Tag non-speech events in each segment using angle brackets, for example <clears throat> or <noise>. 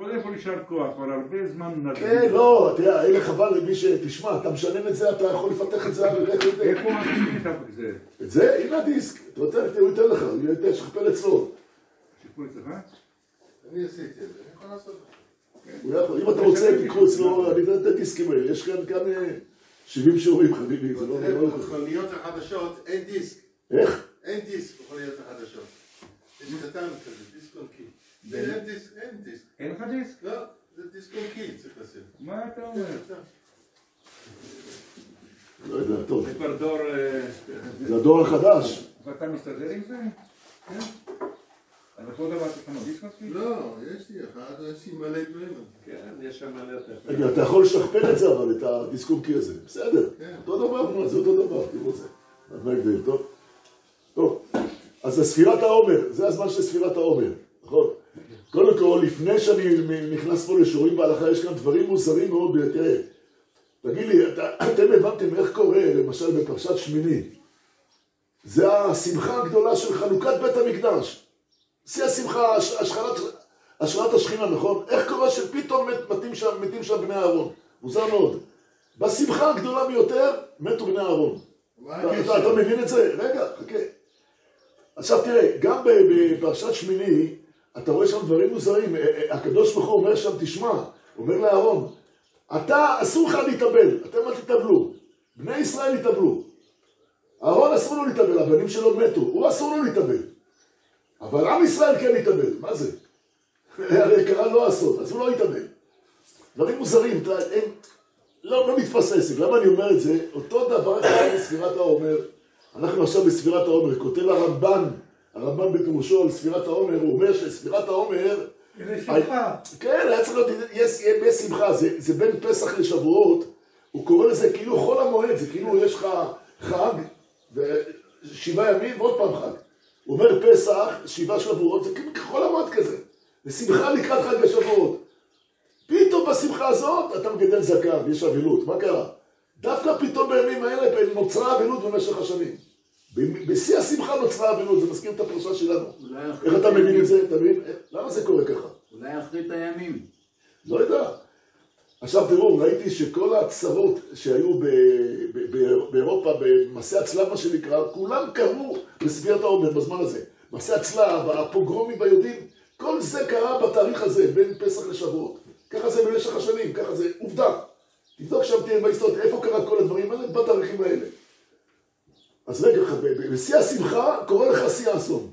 קודם כל יישר כוח, כבר הרבה זמן נדיר. כן, לא, תראה, אין לך חבל למי ש... תשמע, אתה משנן את זה, אתה יכול לפתח את זה על יודע. איך הוא מכין את זה? את זה, הנה הדיסק. אתה רוצה, הוא ייתן לך, הוא ייתן, שכפל אצלו. שיפור אצלך? אני עשיתי את זה, אני יכול לעשות את זה. אם אתה רוצה, תיקחו אצלו, אני אתן את הדיסקים האלה. יש כאן אה, 70 שיעורים, חביבי. זה לא... תראה, לא- החדשות אין דיסק. איך? אין דיסק במכוניות החדשות. יש קטן כזה, דיסק און קי. אין דיסק, אין דיסק. אין לך דיסק? לא, זה דיסק און קי צריך לשים. מה אתה אומר? לא יודע, טוב. זה כבר דור... אה, זה הדור החדש. ואתה מסתדר עם זה? כן? אז אותו דבר יש לך דיסק מספיק? לא, יש לי אחד, יש לי מלא דברים. כן, יש שם מלא. רגע, אתה יכול לשכפל את זה אבל, את הדיסקומקי הזה. בסדר. כן. אותו דבר, זה אותו דבר, תראו את זה. אז מה ההבדל, טוב? טוב, אז זה ספירת העומר, זה הזמן של ספירת העומר, נכון? קודם כל, לפני שאני נכנס פה לשיעורים בהלכה, יש כאן דברים מוזרים מאוד, תראה, תגיד לי, אתה- אתם הבנתם איך קורה, למשל בפרשת שמיני, זה השמחה הגדולה של חנוכת בית המקדש. שיא השמחה, הש- השכנת, השכנת השכינה, נכון? איך קורה שפתאום מת, מתים, שם, מתים שם בני אהרון? מוזר מאוד. בשמחה הגדולה ביותר, מתו בני אהרון. אתה, מבין את זה? רגע, חכה. עכשיו תראה, גם בפרשת שמיני, אתה רואה שם דברים מוזרים. אה, אה, הקדוש ברוך הוא אומר שם, תשמע, אומר לאהרון, אתה, אסור לך להתאבל, אתם אל תתאבלו. בני ישראל התאבלו. אהרון אסור לו להתאבל, הבנים שלו מתו, הוא אסור לו להתאבל. אבל עם ישראל כן התאבל, מה זה? <laughs> הרי קרה לו אסון, אז הוא לא התאבל. דברים מוזרים, אתה, הם, לא, לא העסק. למה אני אומר את זה? אותו דבר קרה בספירת העומר. אנחנו עכשיו בספירת העומר. כותב הרמב"ן, הרמב"ן בפירושו על ספירת העומר, הוא אומר שספירת העומר... זה שמחה. כן, היה צריך להיות, יש ימי שמחה, זה, זה בין פסח לשבועות, הוא קורא לזה כאילו חול המועד, זה כאילו יש לך חג, ושבעה ימים ועוד פעם חג. הוא אומר פסח, שבעה שבועות, זה כאילו חול המועד כזה. זה שמחה לקראת חג השבועות. פתאום בשמחה הזאת אתה מגדל זקן, יש אבילות, מה קרה? דווקא פתאום בימים האלה נוצרה אבילות במשך השנים. בשיא השמחה נוצרה אבילות, זה מזכיר את הפרשה שלנו. איך אתה מבין. את זה? אתה מבין? למה זה קורה ככה? אולי אחרית הימים. לא יודע. עכשיו תראו, ראיתי שכל הצרות שהיו באירופה, במסעי הצלב מה שנקרא, כולם קרו בספירת העומר בזמן הזה. מסעי הצלב, הפוגרומים ביהודים, כל זה קרה בתאריך הזה, בין פסח לשבועות. ככה זה במשך השנים, ככה זה עובדה. תבדוק שם תהיה בהיסטוריה, איפה קרה כל הדברים האלה? בתאריכים האלה. אז רגע, בשיא השמחה קורה לך שיא האסון.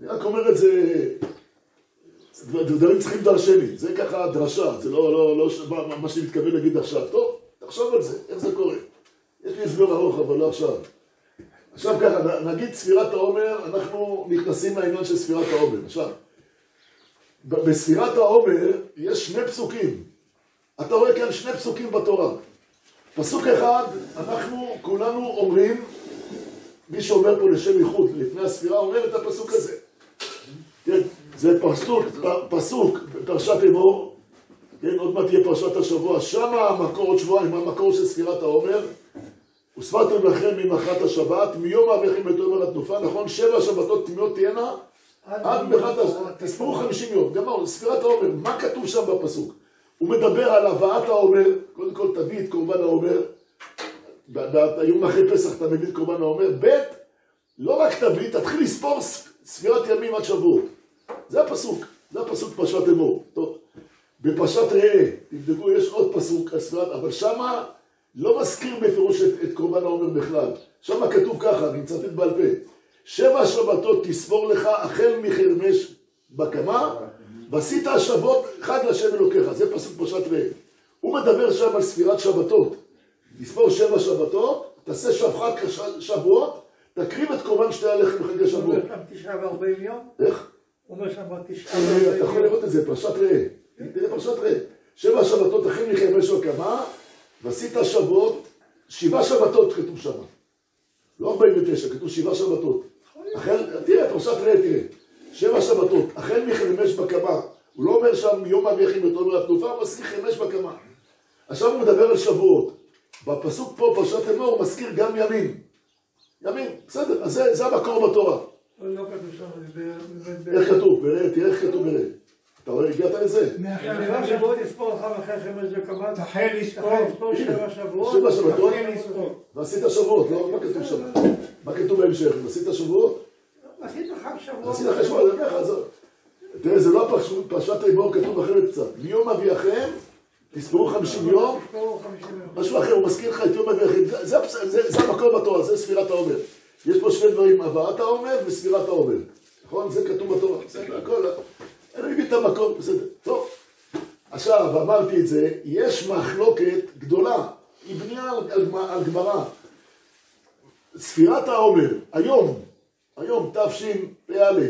אני רק אומר את זה, דברים צריכים דרשני, זה ככה דרשה, זה לא, לא, לא מה, מה שאני מתכוון להגיד עכשיו. טוב, תחשוב על זה, איך זה קורה. יש לי הסבר ארוך, אבל לא עכשיו. עכשיו ככה, נגיד ספירת העומר, אנחנו נכנסים לעניין של ספירת העומר. עכשיו, בספירת העומר יש שני פסוקים. אתה רואה כאן שני פסוקים בתורה. פסוק אחד, אנחנו כולנו אומרים, מי שאומר פה לשם ייחוד לפני הספירה, אומר את הפסוק הזה. כן, זה פסוק, פסוק בפרשת אמור, כן, עוד מעט תהיה פרשת השבוע, שם המקור, עוד שבועיים, המקור של ספירת העומר, וספרתם לכם ממחרת השבת, מיום האביכם את עומר התנופה, נכון? שבע שבתות תמימות תהיינה, עד מחרת השבת, תספרו חמישים יום, גמרנו, ספירת העומר, מה כתוב שם בפסוק? הוא מדבר על הבאת העומר, קודם כל תביא את קורבן העומר, ביום אחרי פסח אתה מביא את קורבן העומר, ב' לא רק תביא, תתחיל לספור ספירת ימים עד שבועות. זה הפסוק, זה הפסוק פרשת אמור. טוב, בפרשת ראה, תבדקו, יש עוד פסוק, על ספירת, אבל שמה לא מזכיר בפירוש את, את קורבן העומר בכלל. שמה כתוב ככה, אני מצטט בעל פה. שבע שבתות תספור לך החל מחרמש בקמה, ועשית השבות חג לשם אלוקיך. זה פסוק פרשת ראה. הוא מדבר שם על ספירת שבתות. תספור שבע שבתות, תעשה שבחג שבועות, תקריב את קורבן שתי הלחם בחג הוא השבועות. אומר שם תשעה וארבעים יום? איך? הוא אומר שם תשעה אתה וארבעים יכול יום. לראות את זה, פרשת ראה. תראה פרשת ראה. שבע שבתות החל מחרמש הקמה, ועשית שבועות, שבעה שבתות כתוב שם. לא 49, כתוב שבעה שבתות. החל, תראה, פרשת ראה, תראה. שבע שבתות, החל מחרמש בקמה. הוא לא אומר שם יום אביכם ותאמר התנופה, הוא מזכיר חרמש בקמה. עכשיו הוא מדבר על שבועות. בפסוק פה, פרשת אמור, הוא מזכיר גם ימים. ימים, בסדר, אז זה, זה המקור בתורה. לא ב- איך כתוב? בראה, תראה איך כתוב בראה. אתה רואה, הגעת לזה. שבע שבועות יספור לך אחרי חמש דקות. תחל לספור. תחל לספור שבע שבועות. שבע שבתות, תחל לספור. ועשית שבועות, לא? מה כתוב שם? מה כתוב בהמשך? עשית שבועות? עשית חג שבועות. עשית חשבון, אני אומר לך, עזוב. תראה, זה לא פרש- פרשת ריבון, כתוב אחרת קצת. מיום אביאכם, תספרו חמישים יום. משהו אחר, הוא מזכיר לך את יום אביאכם. זה- המקור בתורה, זה ספירת העומר. יש פה שני דברים, הבאת העומר וספירת העומר. נכון? זה כתוב בתורה. בסדר, הכל. אני מבין את המקור, בסדר. טוב. עכשיו, אמרתי את זה, יש מחלוקת גדולה, היא בנייה על גמרא. ספירת העומר, היום, היום תשפ"א,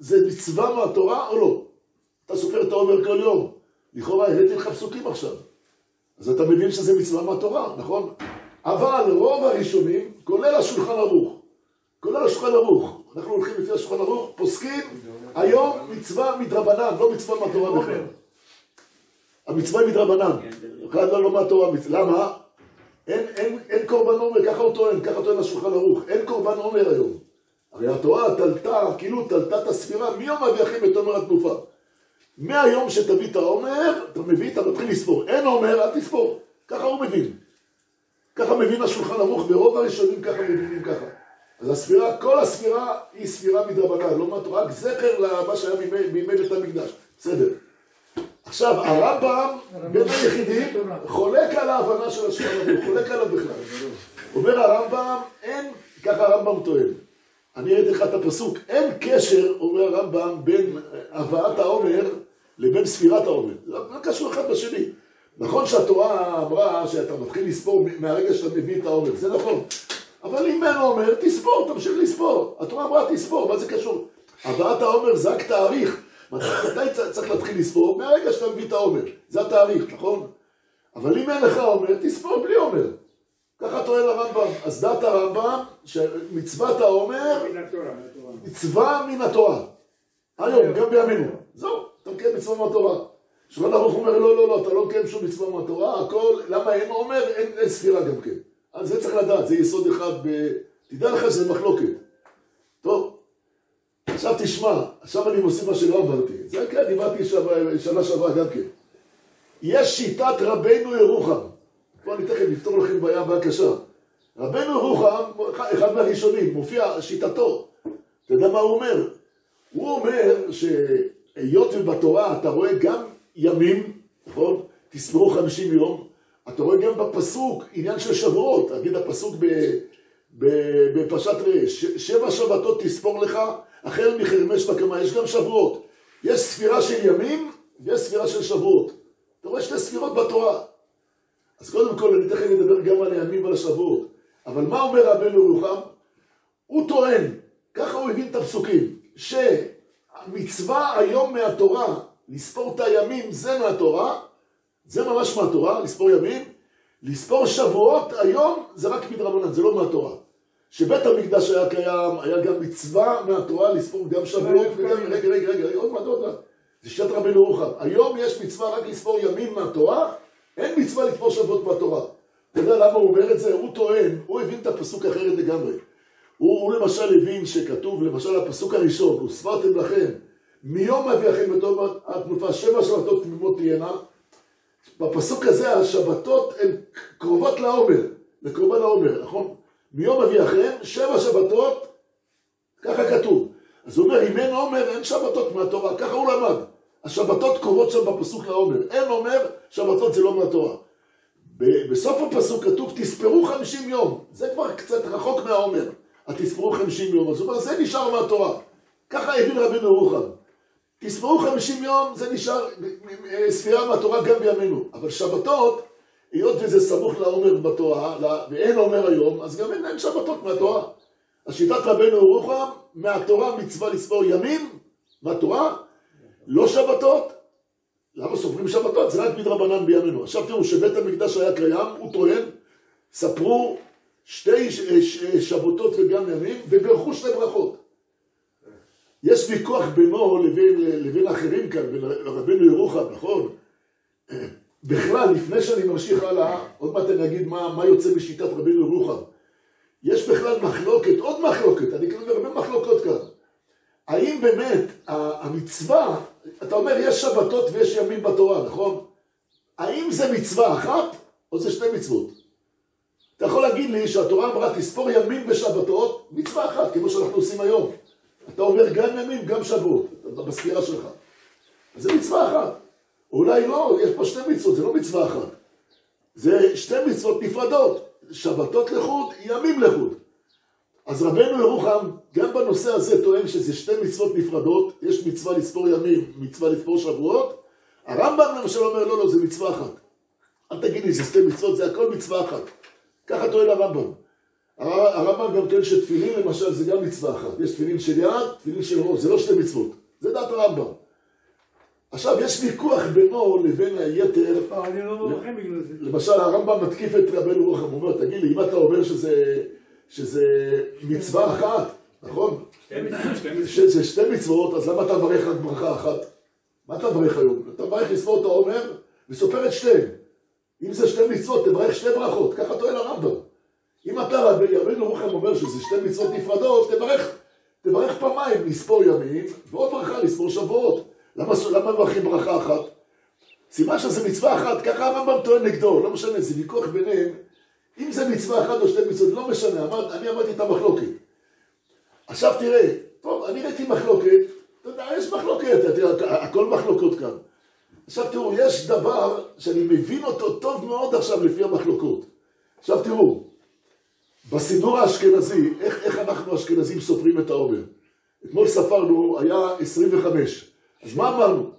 זה מצווה מהתורה או לא? אתה סופר את העומר כל יום. לכאורה הבאתי לך פסוקים עכשיו. אז אתה מבין שזה מצווה מהתורה, נכון? אבל רוב הראשונים, כולל השולחן ערוך, כולל השולחן ערוך, אנחנו הולכים לפי השולחן ערוך, פוסקים היום מצווה מדרבנן, לא מצווה מהתורה בכלל. המצווה היא מדרבנן, כאן לא, לא מהתורה, למה? אין, אין, אין קורבן עומר, ככה הוא טוען, ככה טוען השולחן ערוך, אין קורבן עומר היום. הרי התורה תלתה, כאילו תלתה את הספירה מיום אביאכם את עומר התנופה. מהיום שתביא את העומר, אתה מביא, אתה מתחיל לספור. אין עומר, אל תספור. ככה הוא מבין. ככה מבין השולחן ערוך, ברוב הראשונים ככה מבינים ככה. אז הספירה, כל הספירה היא ספירה מדרבנן, לא מהתורה, רק זכר למה שהיה בימי בית המקדש. בסדר. עכשיו, הרמב"ם, בין היחידים, חולק על ההבנה של השולחן ערוך, חולק עליו בכלל. אומר הרמב"ם, אין, ככה הרמב"ם טוען. אני אראה לך את הפסוק, אין קשר, אומר הרמב"ם, בין הבאת העומר לבין ספירת העומר. זה לא קשור אחד בשני. נכון שהתורה אמרה שאתה מתחיל לספור מהרגע שאתה מביא את העומר, זה נכון. אבל אם אין עומר, תספור, תמשיך לספור. התורה אמרה תספור, מה זה קשור? הבאת העומר זה רק תאריך. מתי צריך להתחיל לספור? מהרגע שאתה מביא את העומר. זה התאריך, נכון? אבל אם אין לך עומר, תספור בלי עומר. ככה טוען הרמב"ם. אז דעת הרמב"ם, שמצוות העומר. מצווה מן התורה. היום, גם בימינו. זהו, אתה מקיים מצווה מהתורה. שולחן ערוך אומר, לא, לא, לא, אתה לא מקיים שום מצווה מהתורה, הכל, למה אין עומר? אין, אין ספירה גם כן. אז זה צריך לדעת, זה יסוד אחד ב... תדע לך שזה מחלוקת. טוב, עכשיו תשמע, עכשיו אני מוסיף מה שלא אמרתי. זה כן, דיברתי שב- שנה שעברה גם כן. יש שיטת רבנו ירוחם. פה אני תכף אפתור לכם בעיה קשה. רבנו ירוחם, אחד מהראשונים, מופיע שיטתו. אתה יודע מה הוא אומר? הוא אומר שהיות ובתורה אתה רואה גם ימים, נכון? תספרו 50 יום, אתה רואה גם בפסוק עניין של שבועות, נגיד הפסוק בפרשת ראה, ש- שבע שבתות תספור לך, החל מחרמש בקמה, יש גם שבועות. יש ספירה של ימים ויש ספירה של שבועות. אתה רואה שתי ספירות בתורה. אז קודם כל אני תכף אדבר גם על הימים ועל השבועות. אבל מה אומר רבנו ירוחם? הוא טוען, ככה הוא הבין את הפסוקים, שהמצווה היום מהתורה, לספור את הימים זה מהתורה, זה ממש מהתורה, לספור ימים, לספור שבועות היום זה רק מדרבנן, זה לא מהתורה. שבית המקדש היה קיים, היה גם מצווה מהתורה לספור גם שבועות וגם, רגע, רגע, רגע, רגע, עוד מעט, עוד מעט. זה שיטת רבנו ירוחם. היום יש מצווה רק לספור ימים מהתורה, אין מצווה לספור שבועות מהתורה. אתה יודע למה הוא אומר את זה? הוא טוען, הוא הבין את הפסוק אחרת לגמרי. הוא, למשל הבין שכתוב, למשל הפסוק הראשון, וספרתם לכם, מיום אביאכם בתום התנופה, שבע שבתות תמימות תהיינה. בפסוק הזה השבתות הן קרובות לעומר, לקורבן העומר, נכון? מיום אביאכם, שבע שבתות, ככה כתוב. אז הוא אומר, אם אין עומר, אין שבתות מהתורה, ככה הוא למד. השבתות קרובות שם בפסוק לעומר. אין עומר, שבתות זה לא מהתורה. בסוף הפסוק כתוב, תספרו חמישים יום. זה כבר קצת רחוק מהעומר. התספרו חמישים יום. אז הוא אומר, זה נשאר מהתורה. ככה הבין רבינו ירוחם. תספרו חמישים יום, זה נשאר ספירה מהתורה גם בימינו. אבל שבתות, היות וזה סמוך לעומר בתורה, ואין עומר היום, אז גם אין שבתות מהתורה. אז שיטת רבנו ירוחם, מהתורה מצווה לספור ימים, מהתורה, לא שבתות. למה סופרים שבתות? זה רק מדרבנן בימינו. עכשיו תראו, שבית המקדש היה קיים, הוא טוען, ספרו שתי ש- ש- שבתות וגם ימים, וברכו שתי ברכות. יש ויכוח בינו לבין, לבין האחרים כאן, בין רבנו ירוחם, נכון? בכלל, לפני שאני ממשיך הלאה, עוד מעט אני אגיד מה, מה יוצא בשיטת רבנו ירוחם. יש בכלל מחלוקת, עוד מחלוקת, אני כרגע הרבה מחלוקות כאן. האם באמת המצווה, אתה אומר יש שבתות ויש ימים בתורה, נכון? האם זה מצווה אחת או זה שתי מצוות? אתה יכול להגיד לי שהתורה אמרה תספור ימים ושבתות, מצווה אחת, כמו שאנחנו עושים היום. אתה אומר גם ימים, גם שבועות, בספירה שלך. זה מצווה אחת. אולי לא, יש פה שתי מצוות, זה לא מצווה אחת. זה שתי מצוות נפרדות, שבתות לחוד, ימים לחוד. אז רבנו ירוחם, גם בנושא הזה טוען שזה שתי מצוות נפרדות, יש מצווה לספור ימים, מצווה לספור שבועות. הרמב"ם למשל אומר, לא, לא, זה מצווה אחת. אל תגיד לי, זה שתי מצוות, זה הכל מצווה אחת. ככה טוען הרמב"ם. הר- הרמב"ם גם טוען שתפילין למשל זה גם מצווה אחת. יש תפילין של יד, תפילין של ראש, זה לא שתי מצוות. זה דעת הרמב"ם. עכשיו, יש ויכוח בינו לבין היתר, הספרדים לא מברכים בגלל זה. למשל הרמב"ם מתקיף את רבנו רוחם, הוא אומר, תגיד לי, אם אתה אומר שזה, שזה מצווה אחת, נכון? שזה שתי מצוות, אז למה אתה מברך רק ברכה אחת? מה אתה מברך היום? אתה מברך לספור את העומר וסופר את שתיהן. אם זה שתי מצוות, תברך שתי ברכות, ככה טוען הרמב"ם. אם אתה, רבי- רבנו רוחם אומר שזה שתי מצוות נפרדות, תברך, תברך פעמיים, לספור ימים, ועוד ברכה לספור שבועות. למה, למה מברכים ברכה אחת? סימן שזה מצווה אחת, ככה הרמב"ם טוען נגדו, לא משנה, זה ויכוח ביניהם. אם זה מצווה אחת או שתי מצוות, לא משנה, אמר, אני אמרתי את המחלוקת. עכשיו תראה, טוב, אני ראיתי מחלוקת, אתה יודע, יש מחלוקת, הכל מחלוקות כאן. עכשיו תראו, יש דבר שאני מבין אותו טוב מאוד עכשיו לפי המחלוקות. עכשיו תראו, בסידור האשכנזי, איך, איך אנחנו האשכנזים סופרים את העומר? אתמול ספרנו, היה 25. אז מה אמרנו?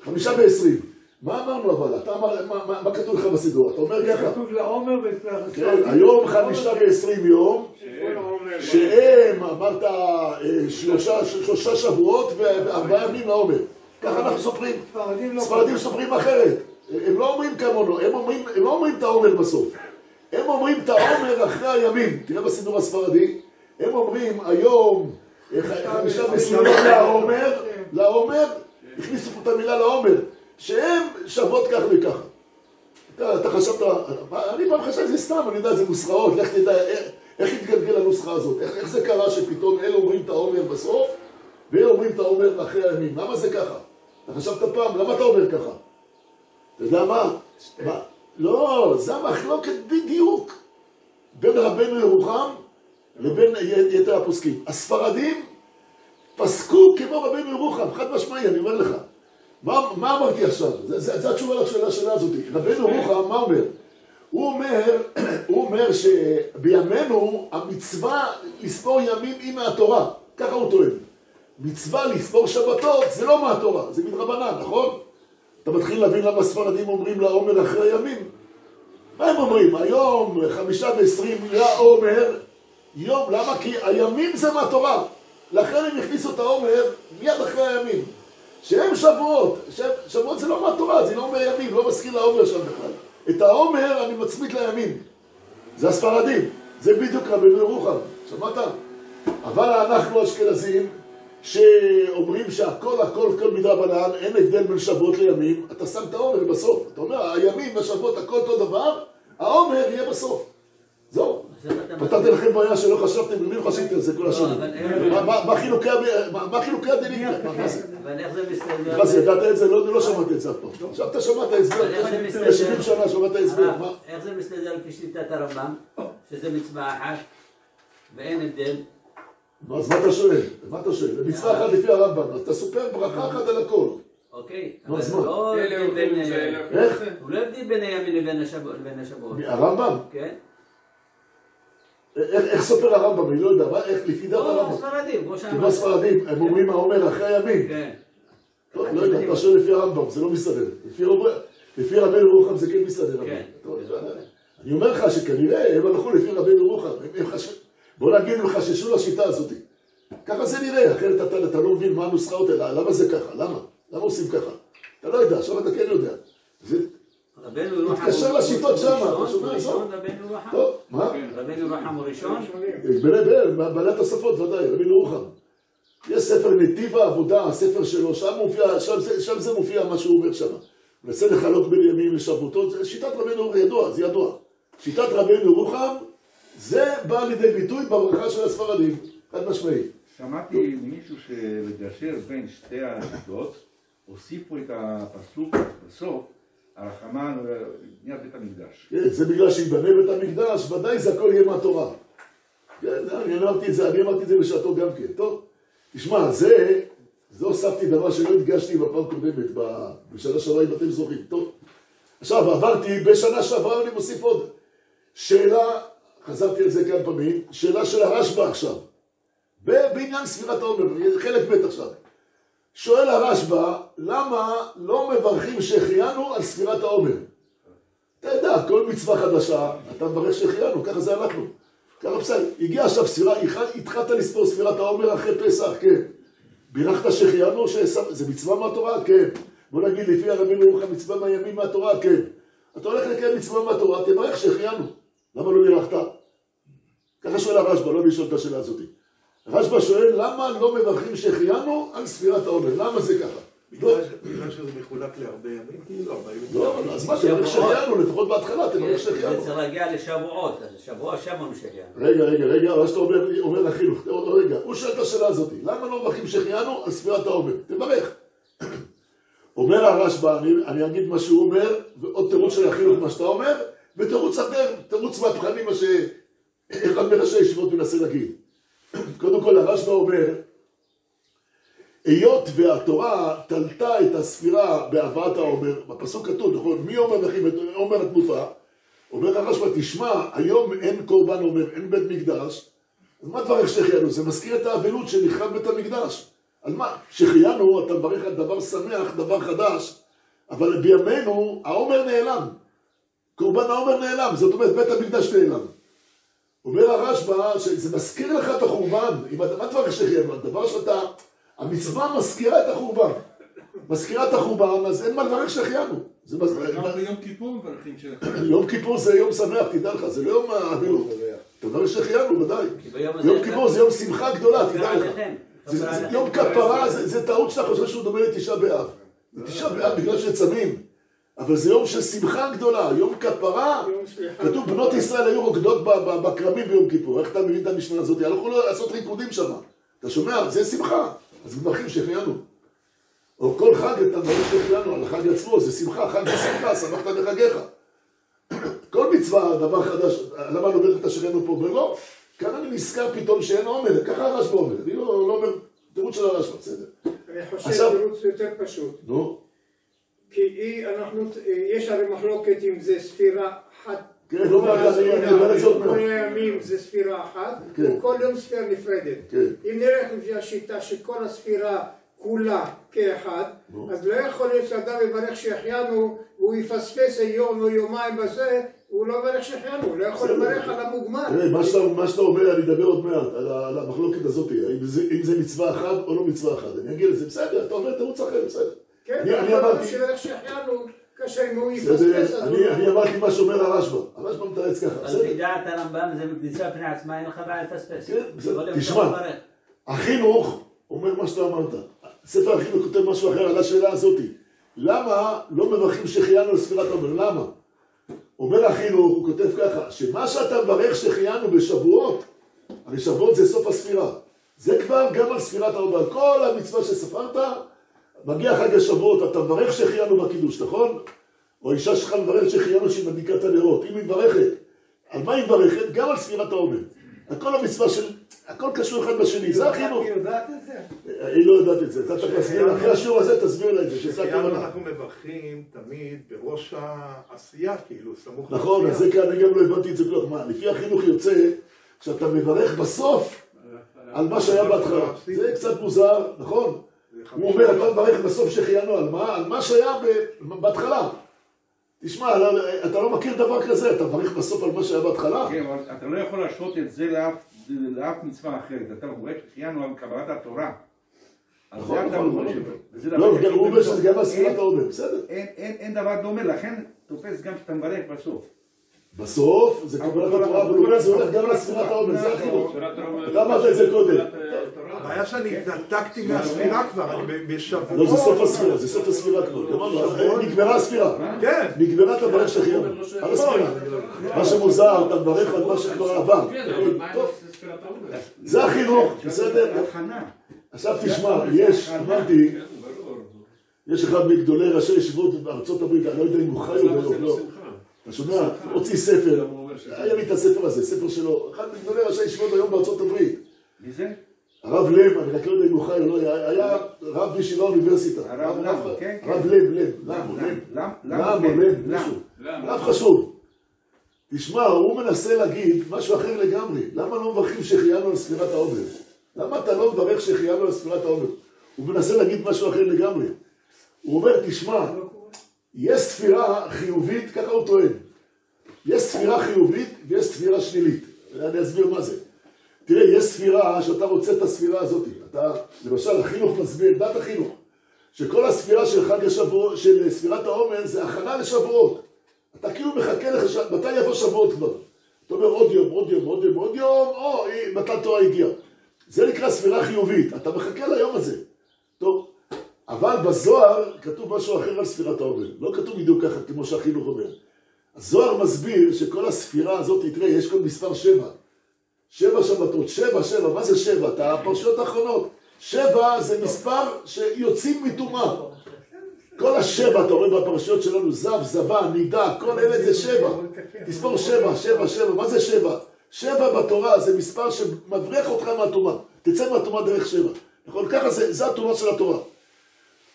חמישה ועשרים. מה אמרנו אבל? אתה אמר, מה, מה, מה כתוב לך בסידור? אתה אומר ככה, כתוב לעומר ואצלך כן, היום חמישה ועשרים יום, שהם, אמרת, אה, שלושה, שלושה שבועות וארבעה ימים לעומר. ככה אנחנו סופרים. ספרדים לא... סופרים אחרת. הם לא אומרים כמונו, הם, אומרים, הם לא אומרים את העומר בסוף. הם אומרים את העומר אחרי הימים. תראה בסידור הספרדי, הם אומרים היום אה, חמישה ועשרים יום לעומר, לעומר, הכניסו פה את המילה לעומר, שהם שוות כך וככה. אתה, אתה חשבת, אני פעם חשבתי זה סתם, אני יודע, זה נוסחאות, לך תדע איך, איך התגלגל הנוסחה הזאת, איך, איך זה קרה שפתאום אלה אומרים את העומר בסוף, ואלה אומרים את העומר אחרי הימים, למה זה ככה? אתה חשבת פעם, למה אתה אומר ככה? אתה יודע מה? מה? לא, זה המחלוקת בדיוק בין רבנו ירוחם לבין יתר הפוסקים. הספרדים פסקו כמו רבנו ירוחם, חד משמעי, אני אומר לך. מה, מה אמרתי עכשיו? זה התשובה לשאלה הזאת. רבנו ירוחם, מה אומר? הוא אומר, <clears throat> הוא אומר שבימינו המצווה לספור ימים היא מהתורה, ככה הוא טוען. מצווה לספור שבתות זה לא מהתורה, זה מדרבנן, נכון? אתה מתחיל להבין למה הספרדים אומרים לעומר אחרי ימים. מה הם אומרים? היום חמישה ועשרים לעומר, יום, למה? כי הימים זה מהתורה. לכן הם הכניסו את העומר מיד אחרי הימים. שהם שבועות, שהם, שבועות זה לא מהתורה, זה לא אומר ימים, לא מזכיר לעומר שם בכלל. את העומר אני מצמיד לימים. זה הספרדים, זה בדיוק רבנו ירוחם, שמעת? אבל אנחנו אשכנזים, שאומרים שהכל הכל כל מדרבנן, אין הבדל בין שבועות לימים, אתה שם את העומר בסוף. אתה אומר, הימים והשבועות הכל אותו דבר, העומר יהיה בסוף. זהו. פתרתי לכם בעיה שלא חשבתם, למי לא חשבתי על זה כל השנים. מה- חילוקי ה- מה- מה חילוקי הדין? מה- מה זה? אבל איך זה מסתדר? מה זה, ידעת את זה? לא לא שמעתי את זה אף פעם. עכשיו אתה שמעת הסבר, אבל איך זה מסתדר? לפני 70 שנה שמעת הסבר. איך זה מסתדר לפי שיטת הרמב"ם, שזה מצווה אחת, ואין הבדל? אז מה אתה שואל? מה אתה שואל? זה מצווה אחת לפי הרמב"ם, אז אתה סופר ברכה אחת על הכל. אוקיי? נו, אבל אז הוא מה? לא הבדיל בין... איך? הוא לא הבדיל בין הימים לבין השבוע- השבועות, הרמב"ם? כן? איך איך סופר הרמב"ם? אני לא יודע, מה- איך לפי דעת לא, הרמב"ם? ספרדים, כמו כי שאמרת. מה ספרדים? הם אומרים העומר אחרי הימים. כן. טוב, לא יודע, אתה שואל לפי הרמב"ם, זה לא מסתדר. לפי רב- לפי רבנו ירוחם זה כן מסתדר. כן. לא. אני אומר לך שכנראה הם הלכו לפי רבנו ירוחם. בוא נגיד הם חששו לשיטה הזאת. ככה זה נראה, אחרת אתה אתה לא מבין מה הנוסחאות האלה, למה זה ככה, למה? למה עושים ככה? אתה לא יודע, עכשיו אתה כן יודע. זה- רבנו הוא- לשיטות שמה? אתה שומע? רבנו ירוחם? טוב, מה? רבנו ירוחם הוא ראשון? בעלי התוספות ודאי, רבי ירוחם. יש ספר נתיב העבודה, הספר שלו, שם מופיע, שם, זה- שם זה מופיע מה שהוא אומר שם. מנסה לחלוק בין ימים לשבתות, זה שיטת רבנו ידוע, זה ידוע. שיטת רבנו ירוחם, זה בא לידי ביטוי בברכה של הספרדים, חד משמעי. שמעתי ממישהו שלגשר בין שתי השיטות, הוסיפו את הפסוק בסוף, הרחמן בניית בית המקדש. כן, זה בגלל שיבנה בית המקדש, ודאי זה הכל יהיה מהתורה. כן, אני אמרתי את זה, אני אמרתי את זה בשעתו גם כן. טוב, תשמע, זה, זה הוספתי דבר שלא הדגשתי בפעם קודמת, ב- בשנה שעברה, אם אתם זוכרים. טוב, עכשיו עברתי, בשנה שעברה אני מוסיף עוד. שאלה, חזרתי על זה כמה פעמים, שאלה של הרשב"א עכשיו. בעניין ספירת העומר, חלק ב' עכשיו. שואל הרשב"א, למה לא מברכים שהחיינו על ספירת העומר? אתה יודע, כל מצווה חדשה, אתה מברך שהחיינו, ככה זה אנחנו. ככה בסדר, הגיע עכשיו ספירה, התח- התחלת לספור ספירת העומר אחרי פסח, כן. בירכת שהחיינו, זה מצווה מהתורה? כן. בוא נגיד, לפי הרבים לך מצווה מהימים מהתורה? כן. אתה הולך לקיים מצווה מהתורה, תברך שהחיינו. למה לא בירכת? ככה שואל הרשב"א, לא לשאול את השאלה הזאת. הרשב"א שואל, למה לא מברכים שהחיינו על ספירת העומר? למה זה ככה? לא, בגלל בגלל שזה מחולק להרבה ימים, כאילו, 40 לא, אז מה, תברך שהחיינו, לפחות בהתחלה, תברך זה שהחיינו. צריך להגיע לשבועות, אז שבוע שמענו שהחיינו. רגע, רגע, רגע, מה שאתה אומר, אומר לחינוך, עוד רגע, הוא שואל את השאלה הזאת, למה לא מברכים שהחיינו על ספירת העומר? תברך. <clears throat> אומר הרשב"א, אני, אני אגיד מה שהוא אומר, ועוד תירוץ של החינוך מה שאתה אומר, ותירוץ אחר, תירוץ מהפכני מה שאחד מראשי הישיבות מנסה להגיד. קודם כל הרשב"א אומר, היות והתורה תלתה את הספירה בהבאת העומר, בפסוק כתוב, נכון, מי אומר לכם את עומר התנופה? אומר הרשב"א, תשמע, היום אין קורבן עומר, אין בית מקדש, אז מה דברך שהחיינו? זה מזכיר את האבלות שנחרב בית המקדש. על מה? שהחיינו, אתה מברך על דבר שמח, דבר חדש, אבל בימינו העומר נעלם. קורבן העומר נעלם, זאת אומרת בית המקדש נעלם. אומר הרשב"א שזה מזכיר לך את החורבן, אם אתה, מה דברך שהחיינו? הדבר שאתה, המצווה מזכירה את החורבן. מזכירה את החורבן, אז אין מה לברך שהחיינו. זה מז- גם ביום כיפור מברכים שהחיינו. יום כיפור זה יום שמח, תדע לך, זה לא יום האבילות. אתה מברך שהחיינו, ודאי. יום כיפור זה יום שמחה גדולה, תדע לך. יום כפרה, זה זה טעות שאתה חושב שהוא דומה לתשעה באב. תשעה באב בגלל שצמים. אבל זה יום של שמחה גדולה, יום כפרה. כתוב בנות ישראל היו רוקדות בכרמים ביום כיפור. איך אתה מבין את המשנה הזאת? הלכו לעשות ריקודים שם. אתה שומע? זה שמחה. אז מברכים שהחיינו. או כל חג אתה מברך שהחיינו, על החג עצמו, זה שמחה, חג ושמחה, שמחת בחגיך. <clears throat> כל מצווה, דבר חדש, למה אומר את אשרנו פה? ולא, כאן אני נזכר פתאום שאין עומר, ככה הרשב"א אומר, אני לא לא אומר, תירוץ של הרשב"א, בסדר. אני חושב תירוץ יותר פשוט. נו, כי היא, אנחנו, יש הרי מחלוקת אם זה ספירה אחת. כן, לא. כל הימים זה ספירה אחת, כן. כל יום ספירה נפרדת. כן. אם נלך לפי השיטה שכל הספירה כולה כאחד. אז לא יכול להיות שאדם יברך שהחיינו והוא יפספס יום או יומיים בזה, הוא לא יברך שהחיינו, הוא לא יכול. לברך על המוגמר. מה שאתה- אומר, אני אדבר עוד מעט על המחלוקת הזאת, אם זה מצווה אחת או לא מצווה אחת, אני אגיע לזה, בסדר, אתה אומר תירוץ אחר, בסדר. כן, אני- אמרתי- שהחיינו, כאשר אם הוא יפספס אז הוא אני אמרתי מה שאומר הרשב"א, הרשב"א מתרץ ככה, אז בסדר. לדעת הרמב"ם זה מצווה בפני עצמה, אין לך בעיה לפספס. כן, בסדר. תשמע. החינוך אומר מה שאתה אמרת. ספר החינוך כותב משהו אחר על השאלה הזאת. למה לא מברכים שהחיינו על ספירת העומר? למה? אומר החינוך, הוא כותב ככה, שמה שאתה מברך שהחיינו בשבועות, הרי שבועות זה סוף הספירה. זה כבר גם על ספירת העומר. כל המצווה שספרת, מגיע חג השבועות, אתה מברך שהחיינו בקידוש, נכון? או האישה שלך מברכת שהחיינו שהיא מדליקה את הנרות. אם היא מברכת, על מה היא מברכת? גם על ספירת העומר. הכל המצווה של... הכל קשור אחד בשני, זה החינוך. היא יודעת את זה? היא לא יודעת את זה, אתה צריך להסביר, אחרי השיעור הזה תסביר לה את זה, שזה הכוונה. אנחנו מברכים תמיד בראש העשייה, כאילו, סמוך נכון, אז זה כאן, אני גם לא הבנתי את זה כל כך. מה, לפי החינוך יוצא שאתה מברך בסוף על מה שהיה בהתחלה. זה קצת מוזר, נכון? הוא אומר, אתה מברך בסוף שהחיינו על מה? על מה שהיה בהתחלה. תשמע, לא- אתה לא מכיר דבר כזה, אתה מברך בסוף על מה שהיה בהתחלה? כן, אבל אתה לא יכול להשוות את זה לאף, מצווה אחרת. אתה מברך שהחיינו על קבלת התורה. נכון, נכון. נכון. לא, הוא אומר שזה גם על אין- ספירת העומר, בסדר. אין דבר דומה, לכן תופס גם שאתה מברך בסוף. בסוף זה קבלת התורה, אבל הוא אומר, זה הולך גם על ספירת העומר, זה החינוך. אתה אמרת את זה קודם. הבעיה שאני התנתקתי מהספירה כבר, אני בשבועות. לא, זה סוף הספירה, זה סוף הספירה כבר. גמרנו, אה, נגמרה הספירה. כן. נגמרה אתה מברך שהחיינו. על הספירה. מה שמוזר, אתה מברך על מה שכבר עבר. כן? זה החינוך, בסדר? עכשיו תשמע, יש, אמרתי, כן. יש אחד מגדולי ראשי ישיבות בארצות הברית, אני לא יודע אם הוא חי או לא, אתה שומע? הוציא ספר, היה לי את הספר הזה, ספר שלו, אחד מגדולי ראשי ישיבות היום בארצות הברית. מי זה? הרב לב, אני רק לא יודע אם הוא חי או לא, היה- רב בישיבה באוניברסיטה. הרב לב, כן, כן. לב, לב, לב, לב. או לב, לם. מישהו. רב חשוב. תשמע, הוא מנסה להגיד משהו אחר לגמרי. למה לא מברכים שהחיינו על ספירת העומר? למה אתה לא מברך שהחיינו על ספירת העומר? הוא מנסה להגיד משהו אחר לגמרי. הוא אומר, תשמע, יש ספירה חיובית, ככה הוא טוען. יש ספירה חיובית ויש ספירה שלילית. אני אסביר מה זה. תראה, יש ספירה שאתה רוצה את הספירה הזאת. אתה, למשל, החינוך מסביר, דת החינוך, שכל הספירה של חג השבוע, של ספירת העומר זה הכנה לשבועות. אתה כאילו מחכה לך, ש... מתי יבוא שבועות כבר? אתה אומר עוד יום, עוד יום, עוד יום, עוד יום, או, מתן תורה הגיע. זה נקרא ספירה חיובית, אתה מחכה ליום הזה. אבל בזוהר כתוב משהו אחר על ספירת העומר. לא כתוב בדיוק ככה כמו שהחינוך אומר. הזוהר מסביר שכל הספירה הזאת, תראה, יש כאן מספר שבע. שבע שבתות, שבע, שבע, מה זה שבע? את הפרשיות האחרונות. שבע זה מספר שיוצאים מטומאה. כל השבע, אתה רואה בפרשיות שלנו, זב, זבה, נידה, כל אלה זה שבע. תספור שבע, שבע, שבע, מה זה שבע? שבע בתורה זה מספר שמבריח אותך מהטומאה. תצא מהטומאה דרך שבע. נכון? ככה זה, זה הטומאה של התורה.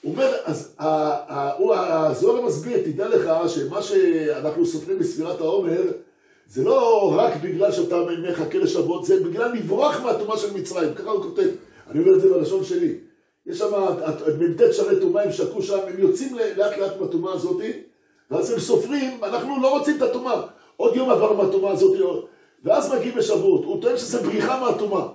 הוא אומר, אז הזוהר מסביר, תדע לך שמה שאנחנו סופרים בספירת העומר, זה לא רק בגלל שאתה מחכה לשבועות, זה בגלל לברוח מהטומאה של מצרים, ככה הוא כותב. אני אומר את זה בלשון שלי. יש שם, מ"ט שערי טומאה, הם שקעו שם, הם יוצאים לאט לאט מהטומאה הזאת, ואז הם סופרים, אנחנו לא רוצים את הטומאה. עוד יום עבר מהטומאה הזאת, ואז מגיעים לשבועות. הוא טוען שזה בריחה מהטומאה.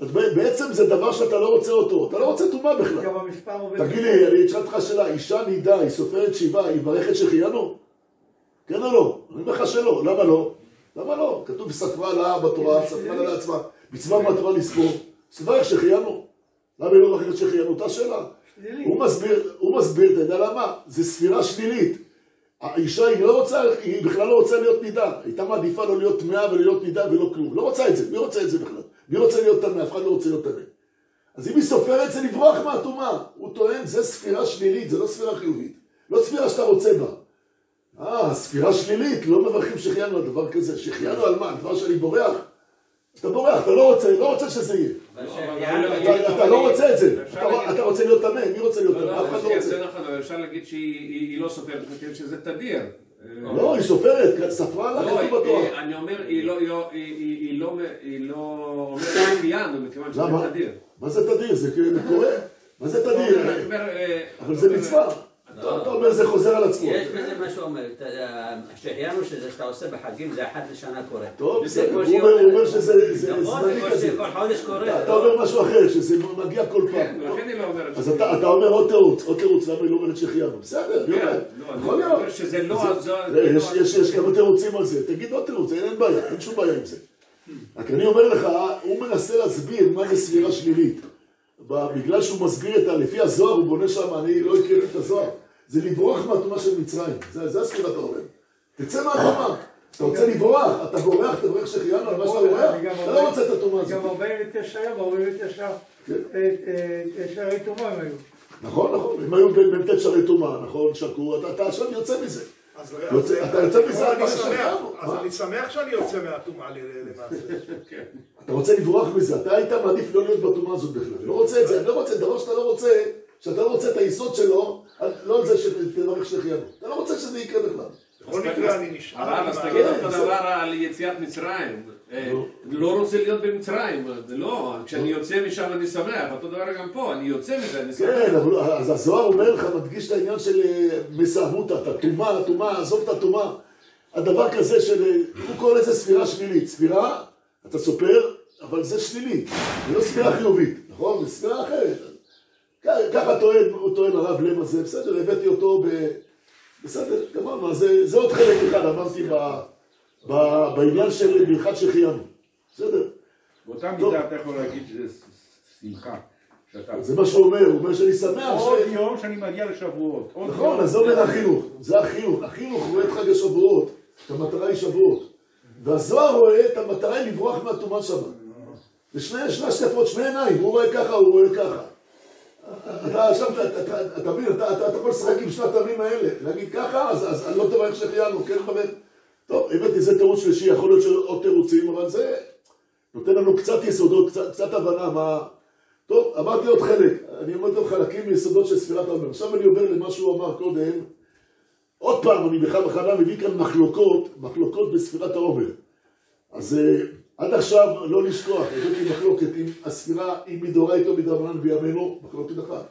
אז בעצם זה דבר שאתה לא רוצה אותו, אתה לא רוצה טומאה בכלל. גם המספר עובד. תגיד לי, אני אשאל אותך שאלה, אישה נידה, היא סופרת שבעה, היא מברכת שהחיינו? כן או לא? אני אומר לך שלא, למה לא? למה לא? כתוב ספרה לה בתורה, ספרה לה לעצמה, מצווה מהתורה לספור, אז תברך שהחיינו. למה היא לא מברכת שהחיינו? אותה שאלה. הוא מסביר, הוא מסביר, אתה יודע למה? זה ספירה שלילית. האישה היא לא רוצה, היא בכלל לא רוצה להיות נידה. הייתה מעדיפה לא להיות טמאה ולהיות נידה ולא כלום. לא רוצה את זה, מי רוצה את זה בכלל? מי רוצה להיות טמא? אף אחד לא רוצה להיות טמא. אז אם היא סופרת זה לברוח מהטומאה. הוא טוען, זה ספירה שלילית, זה לא ספירה חיובית. לא ספירה שאתה רוצה בה. אה, ספירה שלילית, לא מברכים שהחיינו על דבר כזה. שהחיינו על מה? על דבר שאני בורח? אתה בורח, אתה לא רוצה, לא רוצה שזה יהיה. לא, אבל- אתה אתה לא רוצה את זה. אתה- להגיד- אתה רוצה להיות טמא, מי רוצה להיות לא, טמא? לא, אף אחד לא רוצה. נכון, אבל אפשר להגיד שהיא היא- היא לא סופרת, שזה תדיר. לא, היא סופרת, ספרה לה לא, כתוב בתורה. אני אומר, היא לא- לא- לא אומרת שהחיינו, <laughs> מכיוון שזה? תדיר. מה זה תדיר? זה כאילו קורה. מה זה תדיר? אה, אבל זה מצווה. אתה אומר זה חוזר על עצמו. יש בזה מה שהוא אומר, שהחיינו שזה שאתה עושה בחגים זה אחת לשנה קורה. טוב, בסדר. הוא אומר-. שזה זה נכון, זמני זה כזה. כל חודש קורה. אתה אומר משהו אחר, שזה מגיע כל כן, פעם. היא לא אז אתה אומר עוד תירוץ, עוד תירוץ, למה היא לא אומרת שהחיינו? בסדר, אני כן. לא, יכול להיות. אומר שזה לא... זה- יש- כמה תירוצים על זה, תגיד עוד תירוץ, אין בעיה, אין שום בעיה עם זה. רק אני אומר לך, הוא מנסה להסביר מה זה ספירה שלילית. בגלל שהוא מסביר את ה... לפי הזוהר הוא בונה שם, אני לא הקראתי את הזוהר. זה לברוח מהטומאה של מצרים, זה זה הספירת העומר. תצא מהטומאה. אתה רוצה לברוח, אתה בורח, אתה בורח שהחיינו על מה שאתה בורח, אתה לא רוצה את הטומאה הזאת. גם 49 יום, 49 כן. אה, אה, שערי טומאה הם היו. נכון, נכון, הם היו במ"ט שערי טומאה, נכון, שקעו, אתה- אתה עכשיו יוצא מזה. אז יוצא- אתה יוצא מזה, אני אתה שמח, שהחיינו. אז? אני שמח שאני יוצא מהטומאה למעשה. אתה רוצה לברוח מזה, אתה היית מעדיף לא להיות בטומאה הזאת בכלל. לא רוצה את זה, אני לא רוצה, דבר שאתה לא רוצה, שאתה לא רוצה את היסוד שלו, לא על זה שתברך שהחיינו. אתה לא רוצה שזה יקרה בכלל. בכל מקרה אני נשאר הרב, אז תגיד כן, אותו בסדר. דבר על יציאת מצרים. אה, נו. לא רוצה להיות במצרים, זה לא, כשאני יוצא משם אני שמח, אותו דבר גם פה, אני יוצא מזה, אני שמח. כן, אבל אז הזוהר אומר לך, מדגיש את העניין של אה, מסעמותא, את הטומאה, הטומאה, עזוב את הטומאה. הדבר כזה של, אה, הוא קורא לזה ספירה שלילית. ספירה, אתה סופר, אבל זה שלילי. זה לא ספירה חיובית, נכון? זה ספירה אחרת. ככה טוען, הוא טוען הרב לב הזה, בסדר, הבאתי אותו ב... בסדר, גמרנו, זה, זה עוד חלק אחד, אמרתי, ב, ב, בעניין של ברכת שהחיינו. בסדר? באותה. מידה אתה יכול להגיד שזה שמחה. זה מה שהוא אומר, הוא אומר שאני שמח עוד ש... יום שאני מגיע לשבועות. עוד נכון. אז זה אומר החינוך, זה החינוך. החינוך רואה את חג השבועות, את המטרה היא שבועות. והזוהר רואה את המטרה היא לברוח מהטומאה שם. זה שני, שני השקפות, שני עיניים, הוא רואה ככה, הוא רואה ככה. אתה עכשיו, אתה- מבין, אתה יכול לשחק עם שני הטעמים האלה, להגיד ככה, אז אני לא תברך שהחיינו, כן חבר? טוב, הבאתי זה תירוץ שלישי, יכול להיות שעוד עוד תירוצים, אבל זה נותן לנו קצת יסודות, קצת- הבנה מה... טוב, אמרתי עוד חלק, אני אומר עוד חלקים מיסודות של ספירת העומר. עכשיו אני עובר למה שהוא אמר קודם. עוד פעם, אני בכלל בכלל מביא כאן מחלוקות, מחלוקות בספירת העומר. אז אה, עד עכשיו, לא לשכוח, הבאתי מחלוקת אם הספירה היא מדאורייתא או מדרבנן בימינו, מחלוקת אחת.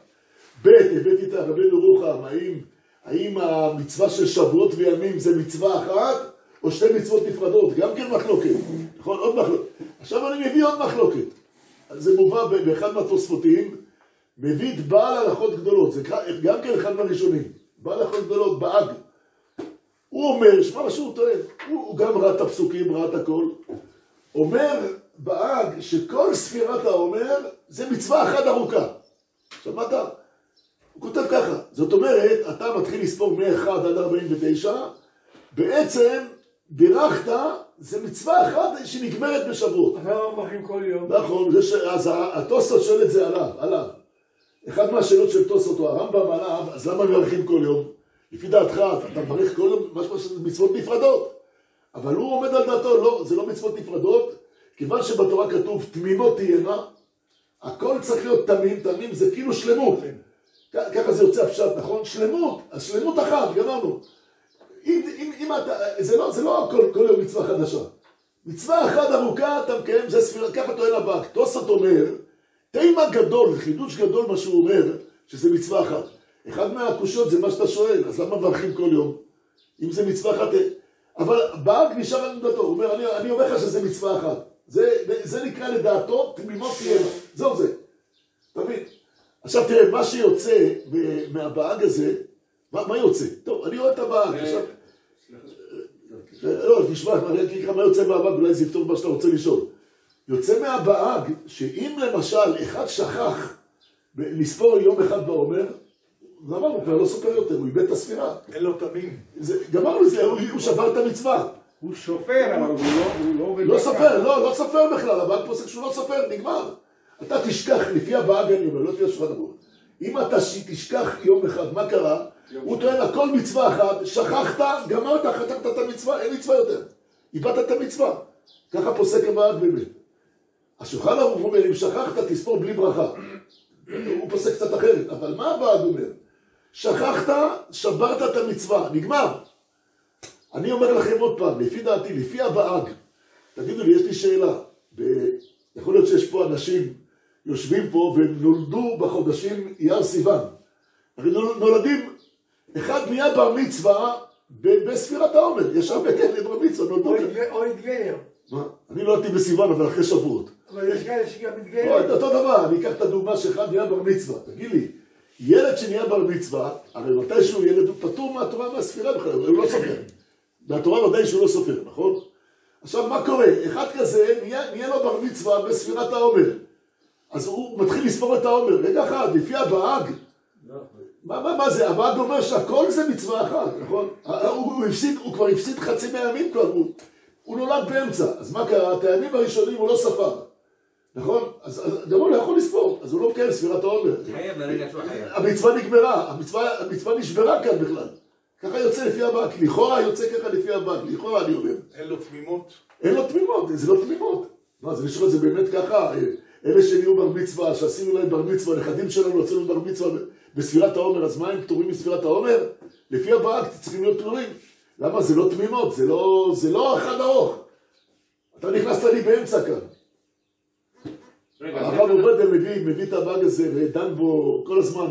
ב', הבאתי את הרבנו רוחם, האם, האם המצווה של שבועות וימים זה מצווה אחת, או שתי מצוות נפרדות, גם כן מחלוקת, נכון? עוד מחלוקת. עכשיו אני מביא עוד מחלוקת. זה מובא באחד מהתוספותים, מביא את בעל הלכות גדולות, זה גם כן אחד מהראשונים, בעל הלכות גדולות, באג. הוא אומר, שמע מה שהוא טוען, הוא, הוא גם ראה את הפסוקים, ראה את הכל, אומר באג שכל ספירת העומר זה מצווה אחת ארוכה. שמעת? הוא כותב ככה, זאת אומרת, אתה מתחיל לספור מ-1 עד 49, בעצם בירכת, זה מצווה אחת שנגמרת בשבועות. למה מברכים כל יום? נכון, ש... אז התוספות שואל את זה עליו, עליו. אחד מהשאלות של תוספות הוא הרמב"ם עליו, אז למה מברכים כל יום? לפי דעתך, אתה מברך כל יום, משמע שזה מצוות נפרדות. אבל הוא עומד על דעתו, לא, זה לא מצוות נפרדות, כיוון שבתורה כתוב תמימות תהיינה, הכל צריך להיות תמים, תמים זה כאילו שלמות. כ- ככה זה יוצא הפשט, נכון? שלמות, אז שלמות אחת, גמרנו. אם, אם, אם אתה, זה לא, זה לא כל, כל יום מצווה חדשה. מצווה אחת ארוכה אתה מקיים, זה ספירה, ככה טוען הבק. תוספות אומר, תימה גדול, חידוש גדול מה שהוא אומר, שזה מצווה אחת. אחד מהקושיות זה מה שאתה שואל, אז למה מברכים כל יום? אם זה מצווה אחת, אבל באג נשאר על עמדתו, הוא אומר, אני, אני אומר לך שזה מצווה אחת. זה, זה נקרא לדעתו תמימות תהיינה, זהו זה. אתה מבין? עכשיו תראה, מה שיוצא מהבאג הזה, מה, מה יוצא? טוב, אני רואה את הבאג, עכשיו... לא, תשמע, אני אגיד לך מה יוצא מהבאג, אולי זה יפתור מה שאתה רוצה לשאול. יוצא מהבה"ג, שאם למשל אחד שכח לספור יום אחד בעומר, גמרנו, הוא כבר לא סופר יותר, הוא איבד את הספירה. אין לו תמים. גמרנו את זה, הוא שבר את המצווה. הוא סופר, אבל הוא לא, לא לא. סופר, לא, לא סופר בכלל, הבה"ג פוסק שהוא לא סופר, נגמר. אתה תשכח, לפי הבה"ג אני אומר, לא לפי השולחן ערוך. אם אתה תשכח יום אחד, מה קרה? הוא טוען הכל מצווה אחת, שכחת, גמרת, חתמת את המצווה, אין מצווה יותר. איבדת את המצווה. ככה פוסק הבאג באמת. השולחן ערוך אומר, אם שכחת, תספור בלי ברכה. הוא פוסק קצת אחרת, אבל מה הבאג אומר? שכחת, שברת את המצווה, נגמר. אני אומר לכם עוד פעם, לפי דעתי, לפי הבאג, תגידו לי, יש לי שאלה. יכול להיות שיש פה אנשים יושבים פה והם נולדו בחודשים אייר סיוון. הרי נול- נולדים, אחד נהיה בר מצווה בספירת העומר. יש הרבה כאלה בר מצווה, נולדו או התגייר. מה? אני נולדתי בסיוון, אבל אחרי שבועות. אבל יש כאלה שגם לא, מתגיירים. אותו דבר, אני אקח את הדוגמה שאחד נהיה בר מצווה. תגיד לי, ילד שנהיה בר מצווה, הרי מתישהו ילד הוא פטור מהתורה והספירה בכלל, הוא לא סופר. מהתורה ודאי שהוא לא סופר, נכון? עכשיו, מה קורה? אחד כזה, נהיה, נהיה לו בר מצווה בספירת העומר. אז הוא מתחיל לספור את העומר. רגע אחד, לפי הבאג, לא, מה, מה, מה זה? הבאג אומר שהכל זה מצווה אחת, נכון? הוא, הוא, הפסיד, הוא כבר הפסיד חצי מהימים כבר, הוא, הוא נולד באמצע. אז מה קרה? את הימים הראשונים הוא לא ספר. נכון? אז, גם הוא לא יכול לספור, אז הוא לא מקיים ספירת העומר. חייב ברגע שהוא חייב. המצווה נגמרה, המצווה, נשברה כאן בכלל. ככה יוצא לפי הבאג, לכאורה יוצא ככה לפי הבאג, לכאורה אני אומר. אין לו תמימות. אין לו תמימות, זה לא תמימות. מה, זה נשמע, זה באמת ככה, אה, אלה שנהיו בר מצווה, שעשינו להם בר מצווה, נכדים שלנו עשינו בר מצווה בספירת העומר, אז מה הם פטורים מספירת העומר? לפי הבאג צריכים להיות פטורים. למה? זה לא תמימות, זה לא, זה לא אחד ארוך. אתה נכנסת לי באמצע כאן. הרב עובדיה מביא, מביא את הבאג הזה ודן בו כל הזמן.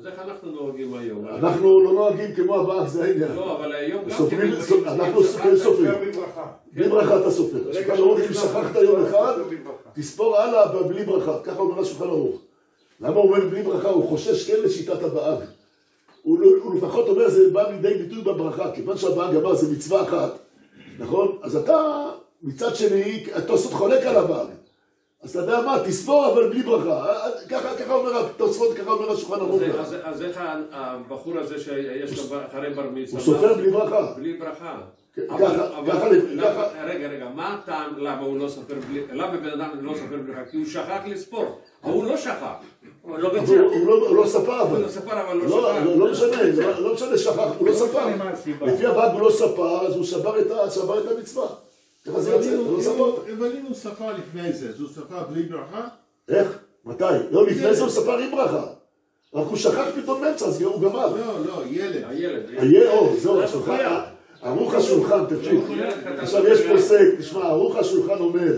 אז איך אנחנו נוהגים היום? אנחנו לא נוהגים כמו הבאג, זה העניין. לא, אבל היום גם כן, אנחנו סופרים סופרים. בלי ברכה אתה סופר. ברגע השולחן ערוך, אם שכחת יום אחד. תספור הלאה בלי ברכה. ככה אומר השולחן ערוך. למה הוא אומר בלי ברכה? הוא חושש כן לשיטת הבאג. הוא, לא- הוא לפחות אומר זה בא לידי ביטוי בברכה. כיוון שהבאג אמר זה מצווה אחת, נכון? אז אתה מצד שני, התוספות חולק על הבאג. אז אתה יודע מה, תספור אבל בלי ברכה. ככה ככה אומר התוספות, ככה אומר השולחן ערוך. אז- אז- אז איך הבחור הזה שיש לו אחרי בר מצווה? הוא סופר בלי ברכה. בלי ברכה. כ- אבל- ככה- אבל- ככה- למה- ככה- רגע, רגע, מה הטעם למה הוא לא סופר בלי... למה בן אדם לא סופר בלי ברכה? כי הוא שכח לספור. ההוא לא שכח. הוא לא אבל. הוא- הוא לא- הוא לא ספר הוא אבל. לא ספר אבל לא לא, שכח. לא, לא משנה, לא- לא משנה, שכח, הוא לא ספר. לפי הבנק הוא לא ספר, אז הוא שבר את המצווה. אבל אם הוא לא ספר לפני זה, אז הוא ספר בלי ברכה? איך? מתי? לא, לפני זה הוא ספר עם ברכה. רק הוא שכח פתאום באמצע, אז הוא גמר. לא, לא, ילד. הילד. אור, זהו, השולחן, ערוך השולחן, תקשיב. עכשיו יש פוסק, תשמע, ערוך השולחן אומר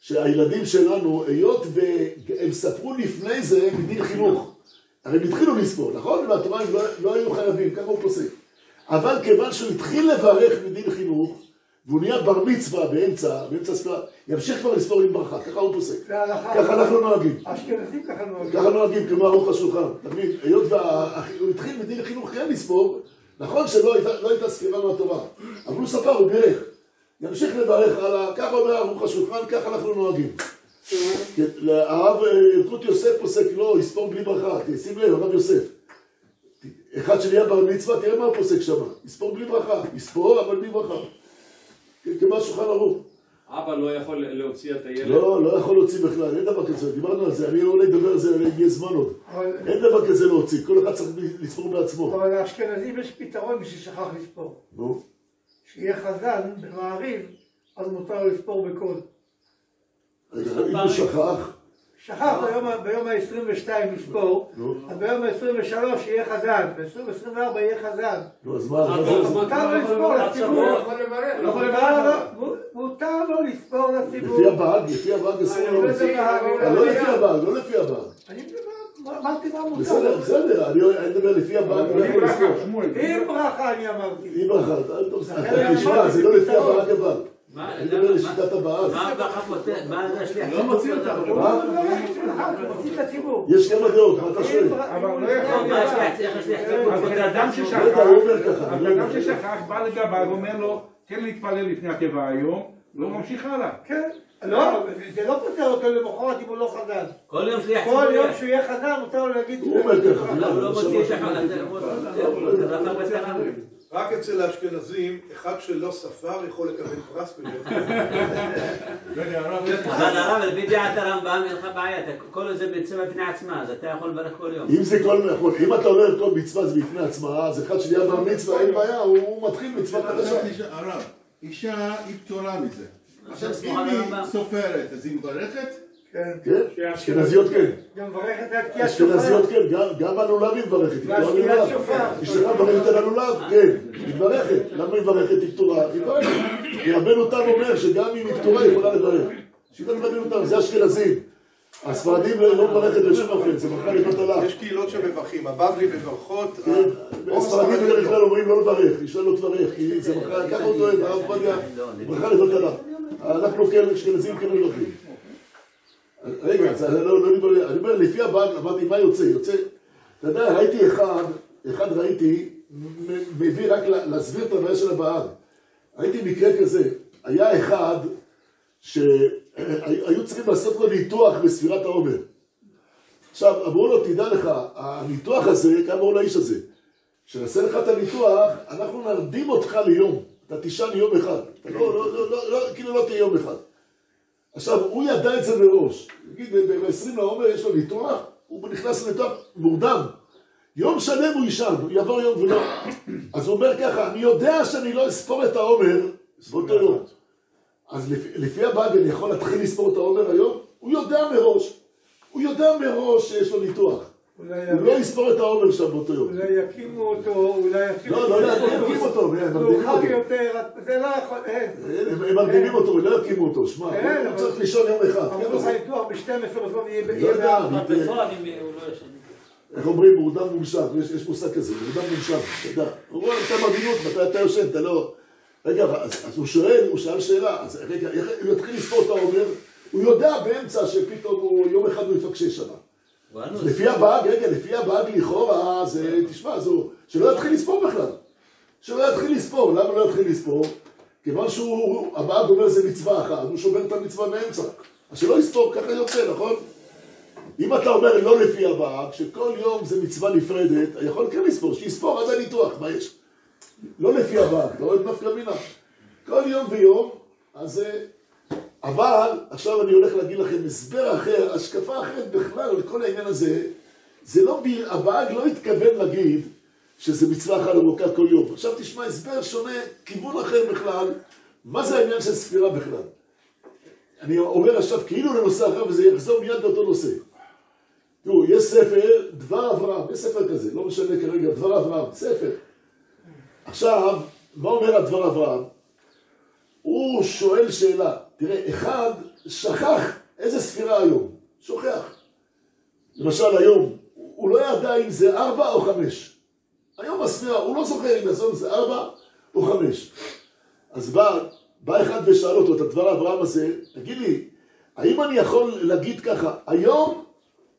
שהילדים שלנו, היות והם ספרו לפני זה מדין חינוך, הרי הם התחילו לספור, נכון? והתורה הם לא, לא היו חייבים, ככה הוא פוסק. אבל כיוון שהוא התחיל לברך מדין חינוך, והוא נהיה בר מצווה באמצע, באמצע הספירה, ימשיך כבר לספור עם ברכה, ככה הוא פוסק. ככה אנחנו נוהגים. אשכנזים ככה נוהגים. ככה נוהגים כמו ערוך השולחן, מבין? היות והוא התחיל מדין חינוך כן לספור, נכון שלא הייתה, לא הייתה ספירה מהתורה, אבל הוא ספר, הוא בירך. ימשיך לברך הלאה, ככה אומר ערוך השולחן, ככה אנחנו נוהגים. כן, הרב אה, ילקוט יוסף פוסק, לא, יספור בלי ברכה, שים לב, הרב יוסף. אחד שנהיה בר מצווה, תראה מה הוא פוסק שם, יספור בלי ברכה, יספור אבל בלי ברכה. כמו השולחן ערוך. אבא לא יכול להוציא את הילד. לא, לא יכול להוציא בכלל, אין דבר כזה, דיברנו על זה, אני אולי אדבר על זה, יהיה זמן עוד. אין דבר כזה להוציא, כל אחד צריך לספור בעצמו. אבל לאשכנזים יש פתרון בשביל ששכח לספור. נו, שיהיה חזן במעריב, אז מותר לספור בקול. רגע, אם הוא שכח, שכח ביום, ה- ביום ה-22 לספור, אז ביום ה-23 יהיה חזן, ב-2024 יהיה חזן. נו, אז מה? מותר לו לספור לציבור. הוא יכול לברך. לא יכול מותר לברך. לו- מותר לו לספור לציבור. לפי הבאג, לפי הבאג אסור לו לא לא לפי הבאג, לא לפי הבאג. אני אמרתי מה מותר. בסדר, בסדר, אני מדבר לפי הבאג, לא עם ברכה אני אמרתי. אם ברכה, אתה תשמע, זה לא לפי הבאג הבאג. מה- אני מדבר לשיטת הבאג. מה ברכה פותח? מה זה השליח לא מוציא לא מוציא את הציבור. יש כמה דעות, מה אתה שואל? עם ברכה- אבל לא יכול לא הבן אדם. ששכח בא לגביו ואומר לו, תן להתפלל לפני התיבה היום, והוא ממשיך הלאה. כן. לא, זה לא פותר אותו למחרת אם הוא לא חזן. כל יום שליח ציבור כל יום. שהוא יהיה חזן מותר לו להגיד... הוא אומר ככה. לא, הוא לא מוציא שחר, זה. רק אצל האשכנזים, אחד שלא ספר יכול לקבל פרס בגלל <laughs> הרב, אבל הרב, על פי דעת הרמב"ם אין לך בעיה, כל זה מצווה בפני עצמה, אז אתה יכול לברך כל יום. אם זה כל נכון, אם אתה אומר כל מצווה זה בפני עצמה, אז אחד שנהיה בר מצווה, אין בעיה, הוא מתחיל מצווה חדשה. הרב, אישה היא פטורה מזה. עכשיו, אם היא הרמב"ם. סופרת, אז היא מברכת? כן. כן? אשכנזיות כן. גם מברכת שופר. אשכנזיות כן, גם- הלולב היא מברכת, היא פטורה והשקיעת מלולב. שופר. אשתך מברכת על הלולב? כן, היא מברכת. למה היא מברכת? היא פטורה? היא מברכת. כי רבנו תם אומר שגם אם היא פטורה היא יכולה לברך. שיטת רבנו תם, זה אשכנזים. הספרדים לא לא מברכת בשום אופן, זה לבנות עליו. יש קהילות שמברכים, הבבלי מברכות, כן, הספרדים בדרך כלל אומרים לא לברך, אישה לא תברך, כי זה ברכה, ככה הוא טוען, הרב עובדיה, ברכה עליו. אנחנו כן, אשכנזים כן מברכים. רגע, לא לא אני אומר, לפי הבנק, אמרתי, מה יוצא? יוצא, אתה יודע, ראיתי אחד, אחד ראיתי, מביא רק לה- להסביר את הבעיה של הבעל. ראיתי מקרה כזה, היה אחד שהיו <clears throat> צריכים לעשות לו ניתוח בספירת העומר. עכשיו, אמרו לו, תדע לך, הניתוח הזה, כמה אמרו לאיש הזה, כשנעשה לך את הניתוח, אנחנו נרדים אותך ליום. אתה תישן יום אחד. אתה לא, לא, לא, לא, לא, כאילו לא תהיה יום אחד. עכשיו, הוא ידע את זה מראש. נגיד, ב-20 לעומר יש לו ניתוח, הוא נכנס לניתוח מורדם. יום שלם הוא יישן, הוא יעבור יום ולא. אז הוא אומר ככה, אני יודע שאני לא אספור את העומר באותו יום. אז לפי, לפי הבאג אני יכול להתחיל לספור את העומר היום? הוא יודע מראש. הוא יודע מראש שיש לו ניתוח. הוא לא יספור את העומר שם באותו יום. אולי יקימו אותו, אולי יקימו לא, לא, לא יקימו אותו, הם מרדימים מאוחר אותו. יותר, זה לא יכול, אין. הם הם מרדימים אותו, לא יקימו אותו. שמע, כן, הוא צריך לישון יום אחד. כן, אמרו לך אז- ניתוח ב-12 בסוף יהיה לא יהיה יודע, בארבע. אבל- בפועל אם הוא לא ישן. איך אומרים, מורדם מונשם, יש, יש מושג כזה, מורדם מונשם, אתה יודע. הוא אומר, אתה מרדינות, מתי אתה יושן, אתה לא... רגע, אז, הוא שואל, הוא שאל שאלה, אז רגע, הוא יתחיל לספור את העומר, הוא יודע באמצע שפתאום הוא, יום אחד הוא יפקשש שם. לפי הבאג, רגע, לפי הבאג לכאורה, זה, תשמע, זו, שלא יתחיל לספור בכלל. שלא יתחיל לספור, למה לא יתחיל לספור? כיוון שהוא, הבאג אומר זה מצווה אחת, הוא שובר את המצווה באמצע. אז שלא יספור, ככה יוצא, נכון? אם אתה אומר לא לפי הבאה, שכל יום זה מצווה נפרדת, יכול כן לספור, שיספור עד הניתוח, מה יש? לא לפי אתה רואה את נפקא מינה. כל יום ויום, אז זה... אבל, עכשיו אני הולך להגיד לכם הסבר אחר, השקפה אחרת בכלל על כל העניין הזה, זה לא, הבאג לא התכוון להגיד שזה מצווה אחת ארוכה כל יום. עכשיו תשמע הסבר שונה, כיוון אחר בכלל, מה זה העניין של ספירה בכלל? אני אומר עכשיו כאילו לנושא אחר וזה יחזור מיד לאותו נושא. תראו, יש ספר, דבר אברהם, יש ספר כזה, לא משנה כרגע, דבר אברהם, ספר. עכשיו, מה אומר הדבר אברהם? הוא שואל שאלה, תראה, אחד שכח איזה ספירה היום, שוכח. למשל היום, הוא לא ידע אם זה ארבע או חמש. היום הספירה, הוא לא זוכר אם לעשות זה ארבע או חמש. אז בא, בא אחד ושאל אותו את הדבר אברהם הזה, תגיד לי, האם אני יכול להגיד ככה, היום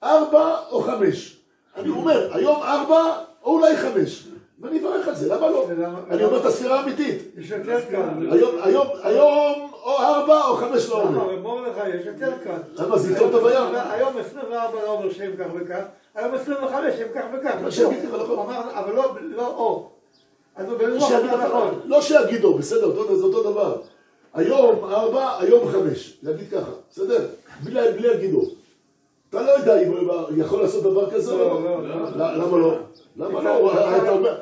ארבע או חמש? אני אומר, היום ארבע או אולי חמש. ואני אברך על זה, למה לא? אני אומר את הספירה האמיתית. היום, היום, היום או ארבע או חמש לא למה? אבל בואו לך, יש יותר קל. למה זה יפתור את הבעיה? היום 24 לא אומר שהם כך וכך, היום 25 הם כך וכך. אבל לא, לא או. אז הוא ברוח נכון. לא שיגידו, בסדר, זה אותו דבר. היום ארבע, היום חמש. להגיד ככה, בסדר? בלי בלי להגידו. אתה לא יודע אם הוא יכול לעשות דבר כזה או לא, לא. לא, לא, למה לא? למה לא? עולה.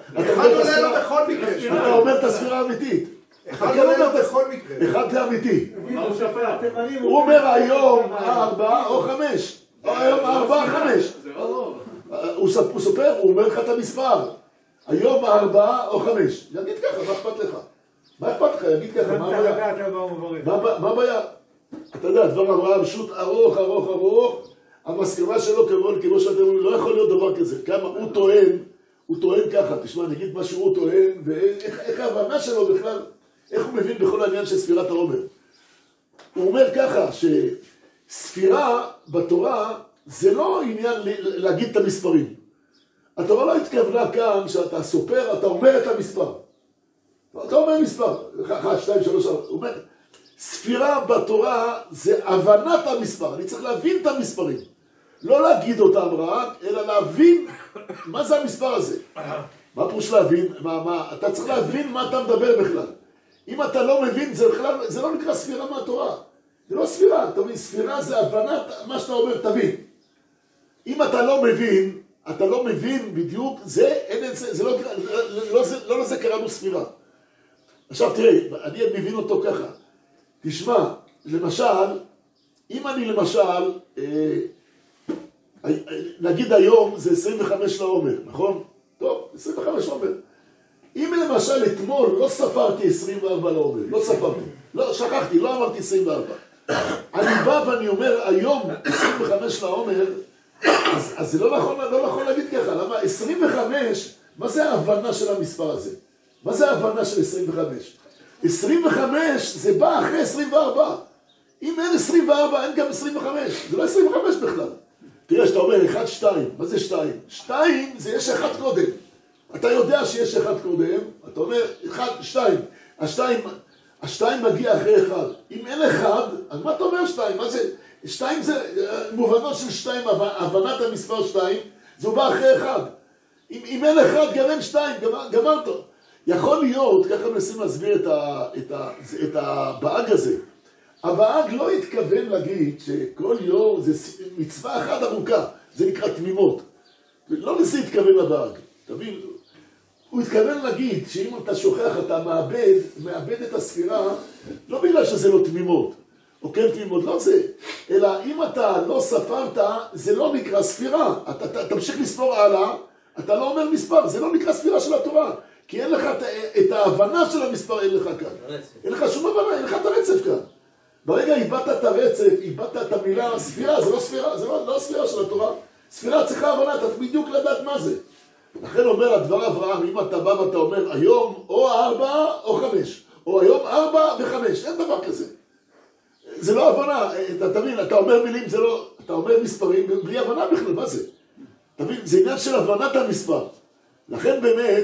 אתה אומר את הספירה האמיתית. אחד את בכל מקרה. אחד זה אמיתי. הוא אומר היום ארבע או חמש. או היום ארבע, חמש. הוא ספ- הוא סופר, הוא אומר לך את המספר. היום ארבע או חמש. יגיד ככה, מה אכפת לך? מה אכפת לך? יגיד ככה, מה הבעיה? מה הבעיה? אתה יודע, דבר אברהם שו"ת ארוך, ארוך, ארוך, המסקנה שלו כמובן, כמו שאתם אומרים, לא יכול להיות דבר כזה. כמה הוא טוען, הוא טוען ככה, תשמע, אני אגיד מה שהוא טוען, ואיך איך ההבנה שלו בכלל, איך הוא מבין בכל העניין של ספירת העומר. הוא אומר ככה, שספירה בתורה זה לא עניין להגיד את המספרים. התורה לא התכוונה כאן שאתה סופר, אתה אומר את המספר. אתה אומר מספר, אחת, שתיים, שלוש, ארבע, הוא אומר, ספירה בתורה זה הבנת המספר, אני צריך להבין את המספרים. לא להגיד אותם רק, אלא להבין מה זה המספר הזה. מה פירוש להבין? מה, מה, אתה צריך להבין מה אתה מדבר בכלל. אם אתה לא מבין, זה בכלל, זה לא נקרא ספירה מהתורה. זה לא ספירה, אתה מבין? ספירה זה הבנת מה שאתה אומר, תבין. אם אתה לא מבין, אתה לא מבין בדיוק, זה, אין זה, זה לא, לא, לא, לא לזה קראנו ספירה. עכשיו תראה, אני מבין אותו ככה. תשמע, למשל, אם אני למשל, אה, אה, נגיד היום זה 25 לעומר, נכון? טוב, 25 לעומר. אם למשל אתמול לא ספרתי 24 לעומר, לא ספרתי, לא, שכחתי, לא אמרתי 24. אני בא ואני אומר, היום 25 לעומר, אז, אז זה לא נכון, לא נכון להגיד ככה, למה 25, מה זה ההבנה של המספר הזה? מה זה ההבנה של 25? 25 זה בא אחרי 24. אם אין 24, אין גם 25. זה לא 25 בכלל. תראה, שאתה אומר 1, 2, מה זה 2? 2 זה יש אחד קודם. אתה יודע שיש אחד קודם, אתה אומר 1, 2. השתיים, השתיים מגיע אחרי אחד. אם אין אחד, אז מה אתה אומר 2? מה זה? 2 זה אה, מובנות של 2, הבנת המספר 2, זה בא אחרי אחד. אם, אם אין אחד, גם אין 2, גמרת. יכול להיות, ככה מנסים להסביר את, ה, את, ה, את הבאג הזה. הבאג לא התכוון להגיד שכל יום זה מצווה אחת ארוכה, זה נקרא תמימות. לא לזה התכוון הבאג, תבין? הוא התכוון להגיד שאם אתה שוכח, אתה מאבד, מאבד את הספירה, לא בגלל שזה לא תמימות, או כן תמימות, לא זה, אלא אם אתה לא ספרת, זה לא נקרא ספירה. אתה, אתה תמשיך לספור הלאה, אתה לא אומר מספר, זה לא נקרא ספירה של התורה. כי אין לך את, את ההבנה של המספר, אין לך כאן. אין לך שום הבנה, אין לך את הרצף כאן. ברגע איבדת את הרצף, איבדת את המילה ספירה, זה לא ספירה, זה לא, לא ספירה של התורה. ספירה צריכה הבנה, אתה בדיוק לדעת מה זה. לכן אומר הדבר אברהם, אם אתה בא ואתה אומר היום או ארבע או חמש, או היום ארבע וחמש, אין דבר כזה. זה לא הבנה, אתה תבין, אתה אומר מילים, זה לא, אתה אומר מספרים בלי הבנה בכלל, מה זה? תבין, זה עניין של הבנת המספר. לכן באמת,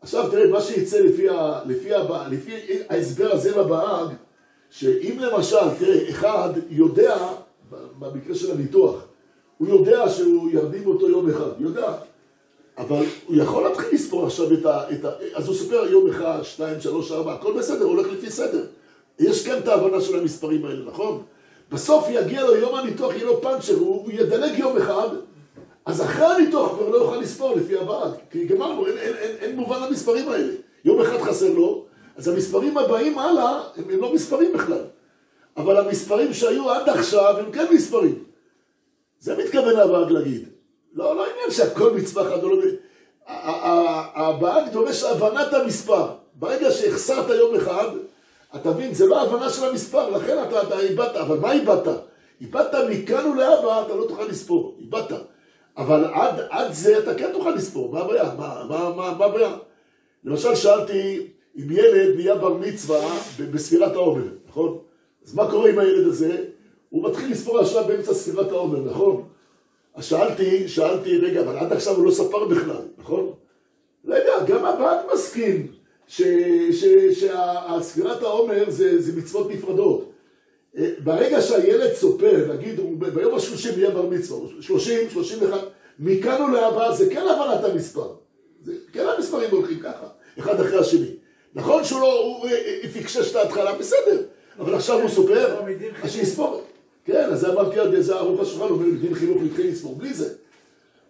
עכשיו תראה, מה שיצא לפי, ה, לפי, ה, לפי ההסבר הזה לבאג, שאם למשל, תראה, אחד יודע, במקרה של הניתוח, הוא יודע שהוא ירדים אותו יום אחד, יודע, אבל הוא יכול להתחיל לספור עכשיו את ה... את ה אז הוא סופר יום אחד, שתיים, שלוש, ארבע, הכל בסדר, הולך לפי סדר. יש כן את ההבנה של המספרים האלה, נכון? בסוף יגיע לו יום הניתוח, יהיה לו פאנצ'ר, הוא, ידלג יום אחד, אז אחרי הניתוח כבר לא יוכל לספור לפי הבאה, כי גמרנו, אין, אין, אין, אין מובן למספרים האלה. יום אחד חסר לו, אז המספרים הבאים הלאה, הם, הם לא מספרים בכלל. אבל המספרים שהיו עד עכשיו הם כן מספרים. זה מתכוון הבאג להגיד. לא, לא עניין שהכל מצווה אחת או לא... הבאג דורש הבנת המספר. ברגע שהחסרת יום אחד, אתה מבין, זה לא הבנה של המספר, לכן אתה, אתה איבדת, אבל מה איבדת? איבדת מכאן ולהבא, אתה לא תוכל לספור, איבדת. אבל עד, עד זה אתה כן תוכל לספור, מה הבעיה? מה, מה, מה, מה הבעיה? למשל שאלתי אם ילד נהיה בר מצווה בספירת העומר, נכון? אז מה קורה עם הילד הזה? הוא מתחיל לספור עכשיו באמצע ספירת העומר, נכון? אז שאלתי, שאלתי, רגע, אבל עד עכשיו הוא לא ספר בכלל, נכון? רגע, גם הבעד מסכים שספירת העומר זה, זה מצוות נפרדות. אה, ברגע שהילד סופר, נגיד, ביום השלושים יהיה בר מצווה, שלושים, שלושים ואחד, מכאן ולהבא זה כן הבנת המספר. זה, כן המספרים הולכים ככה, אחד אחרי השני. נכון שהוא לא, הוא פיקשש את ההתחלה, בסדר, אבל עכשיו הוא סופר, אז שיספור. כן, אז אמרתי על זה ארוך השולחן, אומר דין חינוך להתחיל לספור, בלי זה.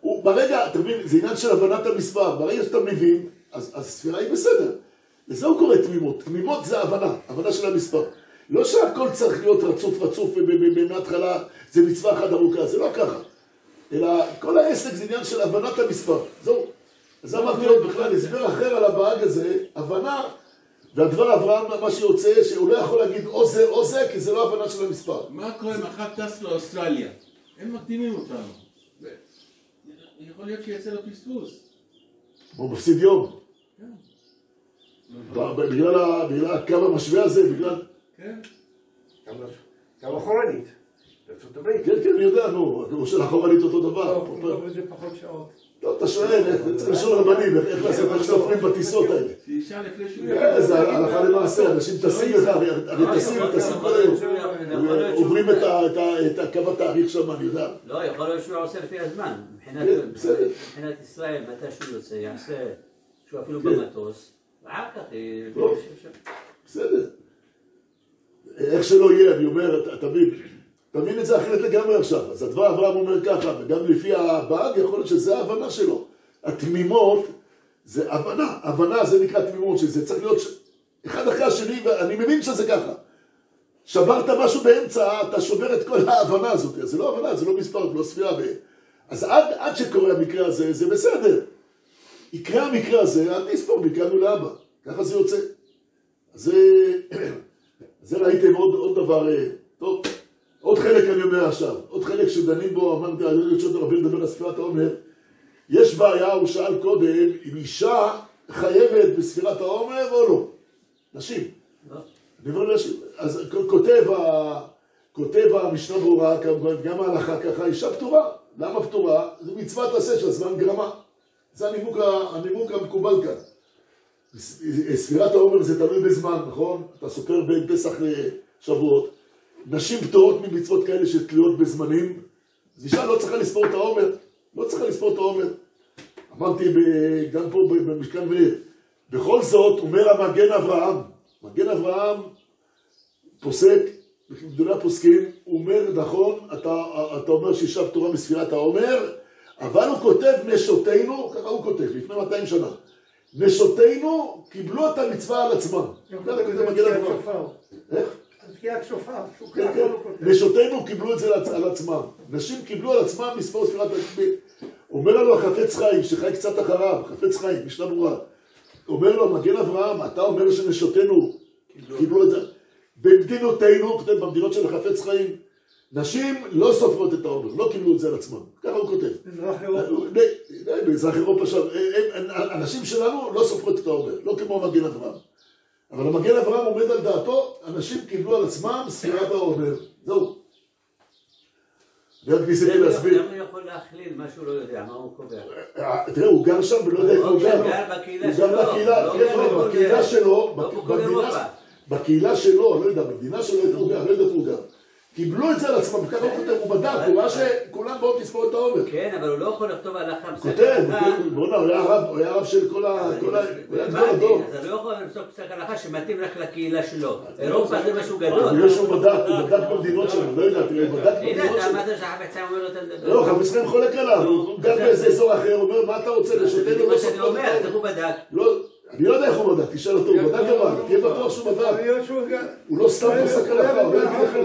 הוא ברגע, אתה מבין, זה עניין של הבנת המספר, ברגע שאתה מבין, אז הספירה היא בסדר. לזה הוא קורא תמימות. תמימות זה הבנה, הבנה של המספר. לא שהכל צריך להיות רצוף רצוף ומההתחלה זה מצווה אחת ארוכה, זה לא ככה. אלא כל העסק זה עניין של הבנת המספר. זהו. אז אמרתי עוד בכלל הסבר אחר על הבאג הזה, הבנה, והדבר אברהם מה שיוצא, שהוא לא יכול להגיד או זה או זה, כי זה לא הבנה של המספר. מה קורה אם אחד טס לאוסטרליה? הם מקדימים אותנו. יכול להיות שיצא לו פספוס. הוא מפסיד יום. בגלל הקו המשווה הזה, בגלל... כן. גם אחורנית. כן, כן, אני יודע, נו, הוא של אחורנית אותו דבר. לא, זה פחות שעות. לא, אתה שואל, צריך לשאול רבנים, איך לעשות, איך סופרים בטיסות האלה. שישאל לפני שהוא... כן, זה הלכה למעשה, אנשים טסים לך, הרי טסים, טסים כל היום. עוברים את הקו התאריך שם, אני יודע. לא, יכול להיות שהוא עושה לפי הזמן. כן. מבחינת ישראל, מתי שהוא יוצא, יעשה, שהוא אפילו כן. במטוס, ואחר כך... אה. בסדר. איך שלא יהיה, אני אומר, אתה מבין, אתה מבין את זה אחרת לגמרי עכשיו. אז הדבר אברהם אומר ככה, וגם לפי הבאג יכול להיות שזה ההבנה שלו. התמימות זה הבנה, הבנה זה נקרא תמימות, שזה צריך להיות ש... אחד אחרי השני, ואני מבין שזה ככה. שברת משהו באמצע, אתה שובר את כל ההבנה הזאת. זה לא הבנה, זה לא מספר, זה לא ספירה. ו... אז עד, עד שקורה המקרה הזה, זה בסדר. יקרה המקרה הזה, אל תספור מכאן ולהבא. ככה זה יוצא. אז זה, <clears throat> זה ראיתם עוד, עוד דבר, אה, טוב, עוד חלק אני אומר עכשיו, עוד חלק שדנים בו, אמרתי, אני רוצה לדבר לדבר על ספירת העומר. יש בעיה, הוא שאל קודם, אם אישה חייבת בספירת העומר או לא? נשים. לא. אני אומר נשים. אז כותב, ה... כותב המשנה ברורה, כמובן, גם ההלכה ככה, אישה פטורה. למה פטורה? זה מצוות עשה של זמן גרמה. זה הנימוק, הנימוק המקובל כאן. ספירת העומר זה תלוי בזמן, נכון? אתה סופר בין פסח לשבועות. נשים פטורות ממצוות כאלה שתלויות בזמנים, אז אישה לא צריכה לספור את העומר, לא צריכה לספור את העומר. אמרתי גם פה במשכן מאיר, בכל זאת אומר המגן אברהם, מגן אברהם פוסק, גדולי הפוסקים, הוא אומר נכון, אתה, אתה אומר שאישה פטורה מספירת העומר, אבל הוא כותב נשותינו, ככה הוא כותב, לפני 200 שנה, נשותינו קיבלו את המצווה על עצמם. מגן אברהם. איך? תקיעת שופר, שהוא כן, כן. לא. נשותינו קיבלו את זה על- עצמם. נשים קיבלו על עצמם מספר ספירת. אומר לנו החפץ חיים, שחי קצת אחריו, חפץ חיים, משנה ברורה. אומר לו, מגן אברהם, אתה אומר שנשותינו קיבלו את זה. במדינותינו, כותב במדינות של החפץ חיים, נשים לא סופרות את העומר, לא קיבלו את זה על עצמם. ככה הוא כותב. מזרח אירופה. די, די, במזרח אירופה שם, הנשים שלנו לא סופרות את העומר, לא כמו מגן אברהם. אבל המגן אברהם עומד על דעתו, אנשים קיבלו על עצמם ספירת העומר. זהו. רק ניסיתי להסביר. למה הוא יכול להכליל מה שהוא לא יודע, מה הוא קובע? אה, תראה, הוא גר שם ולא יודע איפה הוא גר. הוא שלו, גר בקהילה, לא לא, בכל- בקהילה שלו, לא. בקהילה שלו, לא יודע, במדינה שלו, איפה הוא גר, לא יודע איפה הוא גר. קיבלו את זה על עצמם, ככה הוא כותב, הוא בדק, הוא ראה שכולם באות לספור את העומר. כן, אבל הוא לא יכול לכתוב הלכה פסק כותב, הלכה. הוא כותב, בוא'נה, הוא היה רב, הוא היה רב של כל ה... הוא היה גדול הדור. הבנתי, אתה לא יכול לפסוק פסק הלכה שמתאים רק לקהילה שלו. אירופה זה משהו גדול. בגלל שהוא בדק, הוא בדק במדינות שלו, לא יודע, תראה, הוא בדק הנה, במדינות אתה שלו. אמרת שהחפץ חיים אומר לו אתה מדבר. לא, חפץ חיים חולק עליו, הוא גר באיזה אזור אחר, הוא אומר, מה אתה רוצה, זה בדיוק לא מה שאני אומר, את אז. הוא בדק? אני לא יודע איך הוא בדק, תשאל אותו, הוא בדק אבל, תהיה בטוח שהוא יכול בדק. להיות שהוא גם... הוא לא סתם פוסק הלכה, הוא לא יגיד לך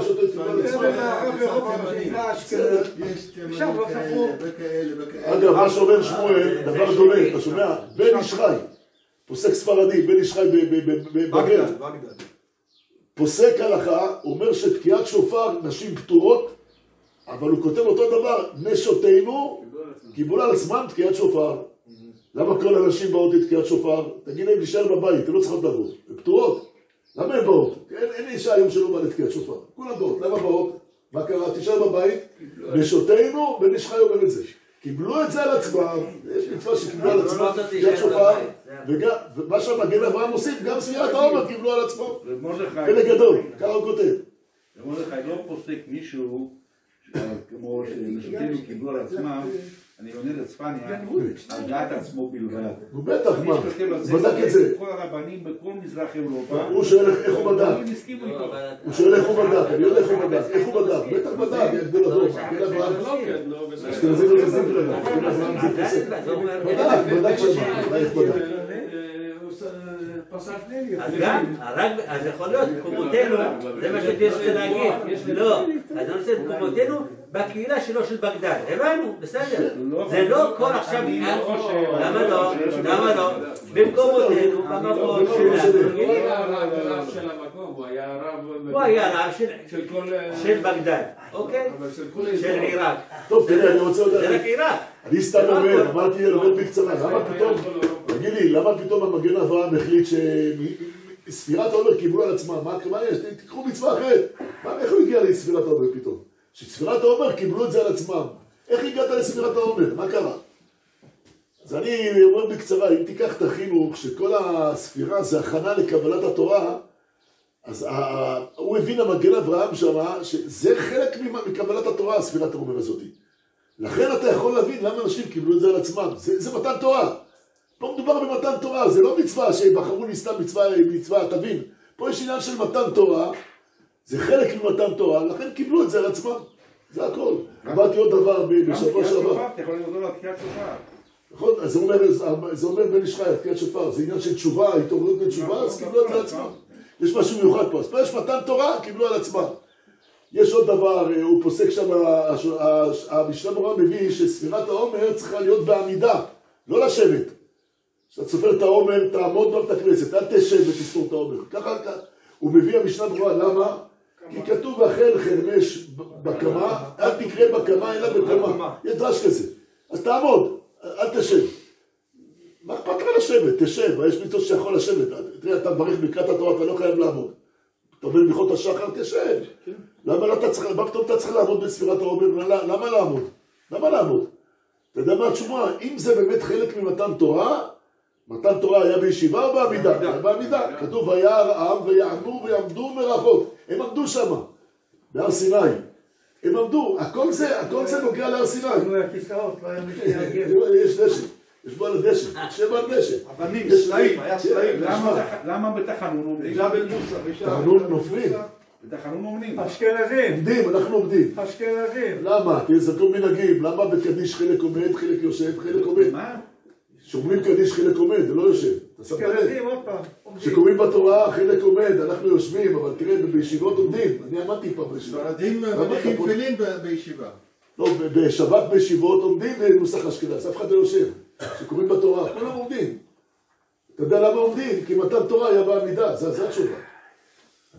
ספרו. וכאלה וכאלה. אגב, מה שאומר שמואל, דבר דומה, אתה שומע? בן איש חי, פוסק ספרדי, בן איש חי ב- ב- ב- ב- בגר, בגדד, בגדד. פוסק הלכה, אומר שתקיעת שופר נשים פטורות, אבל הוא כותב אותו דבר, נשותינו קיבלו על עצמם תקיעת שופר. למה כל הנשים באות לתקיעת שופר? תגיד להם להישאר בבית, הן לא צריכות לעבוד, הן פטורות. למה הן באות? אין, אין אישה היום שלא באה לתקיעת שופר, כולן באות, למה באות? מה קרה? תישאר בבית, נשותינו ונשחי אומר את זה. קיבלו את זה על עצמם, יש מצווה שקיבלו על עצמם תקיעת שופר, ומה שהמגן אברהם מוסיף, גם ספירת העומר קיבלו על עצמם. פלא גדול, ככה הוא כותב. ומרדכי לא פוסק מישהו, ש- כמו שנשותינו קיבלו על עצמם, אני עונה לצפניה, על דעת עצמו בלבד. נו בטח, מה, הוא בדק את זה. כל הרבנים בכל מזרח אירופה, הוא שואל איך הוא בדק. לא, הוא שואל איך הוא בדק, אני יודע איך הוא בדק, איך הוא בדק, בטח בדק, יש גדול הדור. אשכנזים לא מזיזים כרגע, בדק, בדק שם, איך בדק. הוא ס- פסק נגד. אז יכול להיות, מקומותינו, זה מה שאני רוצה להגיד, לא, אז אני רוצה מקומותינו בקהילה שלו של בגדד, הבנו, בסדר, זה לא כל עכשיו, אני לא למה לא, למה לא, במקומותינו, במקום לא שלנו, הוא היה הרב הרב של המקום, הוא היה הרב... הוא היה רב של-. של בגדד, אוקיי, של. עיראק, טוב, תראה, אני רוצה עוד זה רק עיראק, אני סתם אומר, אמרתי לדבר בקצרה, למה פתאום, תגיד לי, למה פתאום המגן אברהם החליט שספירת העומר קיבלו על עצמם, מה מה יש, תיקחו מצווה אחרת, מה, איך הוא הגיע לספירת העומר פתאום? שספירת העומר קיבלו את זה על עצמם, איך הגעת לספירת העומר, מה קרה? אז אני אומר בקצרה, אם תיקח את החינוך, שכל הספירה זה הכנה לקבלת התורה, אז הוא הבין המגן אברהם שמה, שזה חלק מקבלת התורה, ספירת העומר הזאת. לכן אתה יכול להבין למה אנשים קיבלו את זה על עצמם. זה, זה מתן תורה. לא מדובר במתן תורה, זה לא מצווה שבחרו לי סתם מצווה, מצווה, תבין. פה יש עניין של מתן תורה, זה חלק ממתן תורה, לכן קיבלו את זה על עצמם. זה הכל. אמרתי עוד דבר בשבוע שעבר. נכון? אז זה אומר, בן חי, תקיעת שופר, זה עניין של תשובה, התעוררות לתשובה, אז קיבלו את זה על עצמם. יש משהו מיוחד פה. אז פה יש מתן תורה, קיבלו על עצמם. יש עוד דבר, אה, הוא פוסק שם, הש- המשנה ברורה מביא שספירת העומר צריכה להיות בעמידה, לא לשבת. כשאתה סופר את העומר, תעמוד בבית הכנסת, אל תשב ותספור את העומר. ככה, ככה. הוא מביא המשנה ברורה, למה? כי כתוב החל חרמש בקמה, אל תקרא בקמה אלא בקומה. יש דרש כזה. אז תעמוד, אל תשב. מה אכפת לך לשבת? תשב, יש מצוות שיכול לשבת. תראה, אתה מברך ברכת התורה, אתה לא חייב לעמוד. אתה אומר בהלכות השחר, תשב. למה לא אתה צריך, מה פתאום אתה צריך לעמוד בספירת העומר? למה לעמוד? למה לעמוד? אתה יודע מה התשובה? אם זה באמת חלק ממתן תורה, מתן תורה היה בישיבה או בעמידה? היה בעמידה. כתוב, וירא העם ויענו ויעמדו מרחוק. הם עמדו שם, בהר סיני. הם עמדו, הכל זה, הכל זה נוגע להר סיני. כיסאות, לא היה מי שיגן. יש דשא, יש בו על הדשא, שב על דשא. אבנים, יש- סלעים, היה סלעים. למה בתח- למה בתחנון עומדים? תחנון נופלים. בתחנון עומדים. אשכנזים, עומדים, אנחנו עומדים. אשכנזים. למה? כי זה כל מנהגים. למה בקדיש חלק עומד, חלק יושב, חלק עומד? מה? כשאומרים קדיש חלק עומד, זה לא יושב. אתה שמת לב? פעם. עומדים. כשקוראים בתורה חלק עומד, אנחנו יושבים, אבל תראה, בישיבות עומדים. אני עמדתי פעם בישיבה. ספרדים מניחים? תפילין בישיבה. לא, בשבת בישיבות עומדים בנוסח אשכנז, אף אחד לא יושב. כשקוראים בתורה, כולם עומדים. אתה יודע למה עומדים? כי מתן תורה היה בעמידה, זה זה התשובה.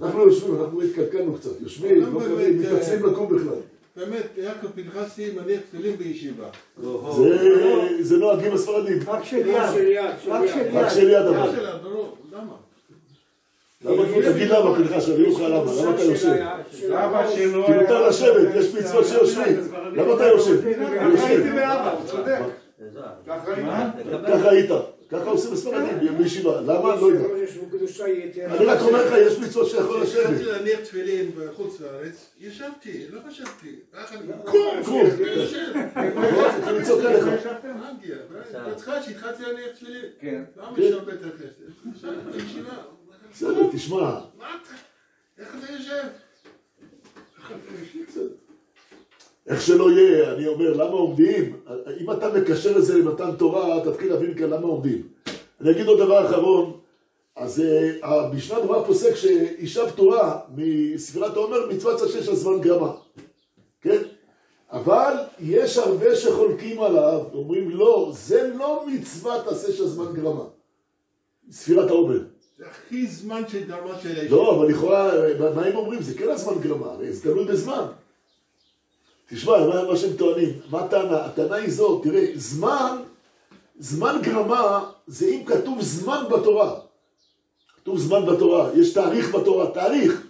אנחנו יושבים, אנחנו התקלקלנו קצת, יושבים, למה לא קמים, באמת, מתעצלים לקום בכלל. באמת, יעקב פנחסי מניח תפילין בישיבה. זה- זה נוהגים הספרדים. רק של יד. של יד, של רק יד. של רק יד. של יד לא למה? תגיד למה פנחס, שאני אגיד לך למה, למה אתה יושב? כי מותר לשבת, יש מצוות שיושבים. למה אתה יושב? ככה הייתי באבא, צודק. לקבל- ככה היית. ככה עושים בספרדים, ביום בישיבה. למה? לא יודע. אני רק אומר לך, יש מצוות שיכול לשבת. כשהתחלתי להניח תפילין בחוץ לארץ, ישבתי, לא חשבתי. אני... קום, קום. יושב. אתה לצעוק עליך. מגיע, בהתחלה שהתחלתי להניח תפילין. כן. למה כן. ישב בית הכנסת? ישב בישיבה. בסדר, תשמע. מה אתה? איך אתה יושב? איך שלא יהיה, אני אומר, למה עומדים? אם אתה מקשר את זה למתן תורה, תתחיל להבין כאן למה עומדים. אני אגיד עוד דבר אחרון, אז אה, המשנה ברורה פוסק שאישה פטורה מספירת העומר מצוות השש של זמן גרמה, כן? אבל יש הרבה שחולקים עליו, אומרים לא, זה לא מצוות עשה של זמן גרמה, ספירת העומר. זה הכי זמן של דרמה של האיש. לא, אבל לכאורה, מה הם אומרים? זה כן הזמן גרמה, זה תלוי בזמן. תשמע, מה, מה שהם טוענים, מה הטענה? הטענה היא זו, תראה, זמן, זמן גרמה זה אם כתוב זמן בתורה. כתוב זמן בתורה, יש תאריך בתורה, תאריך.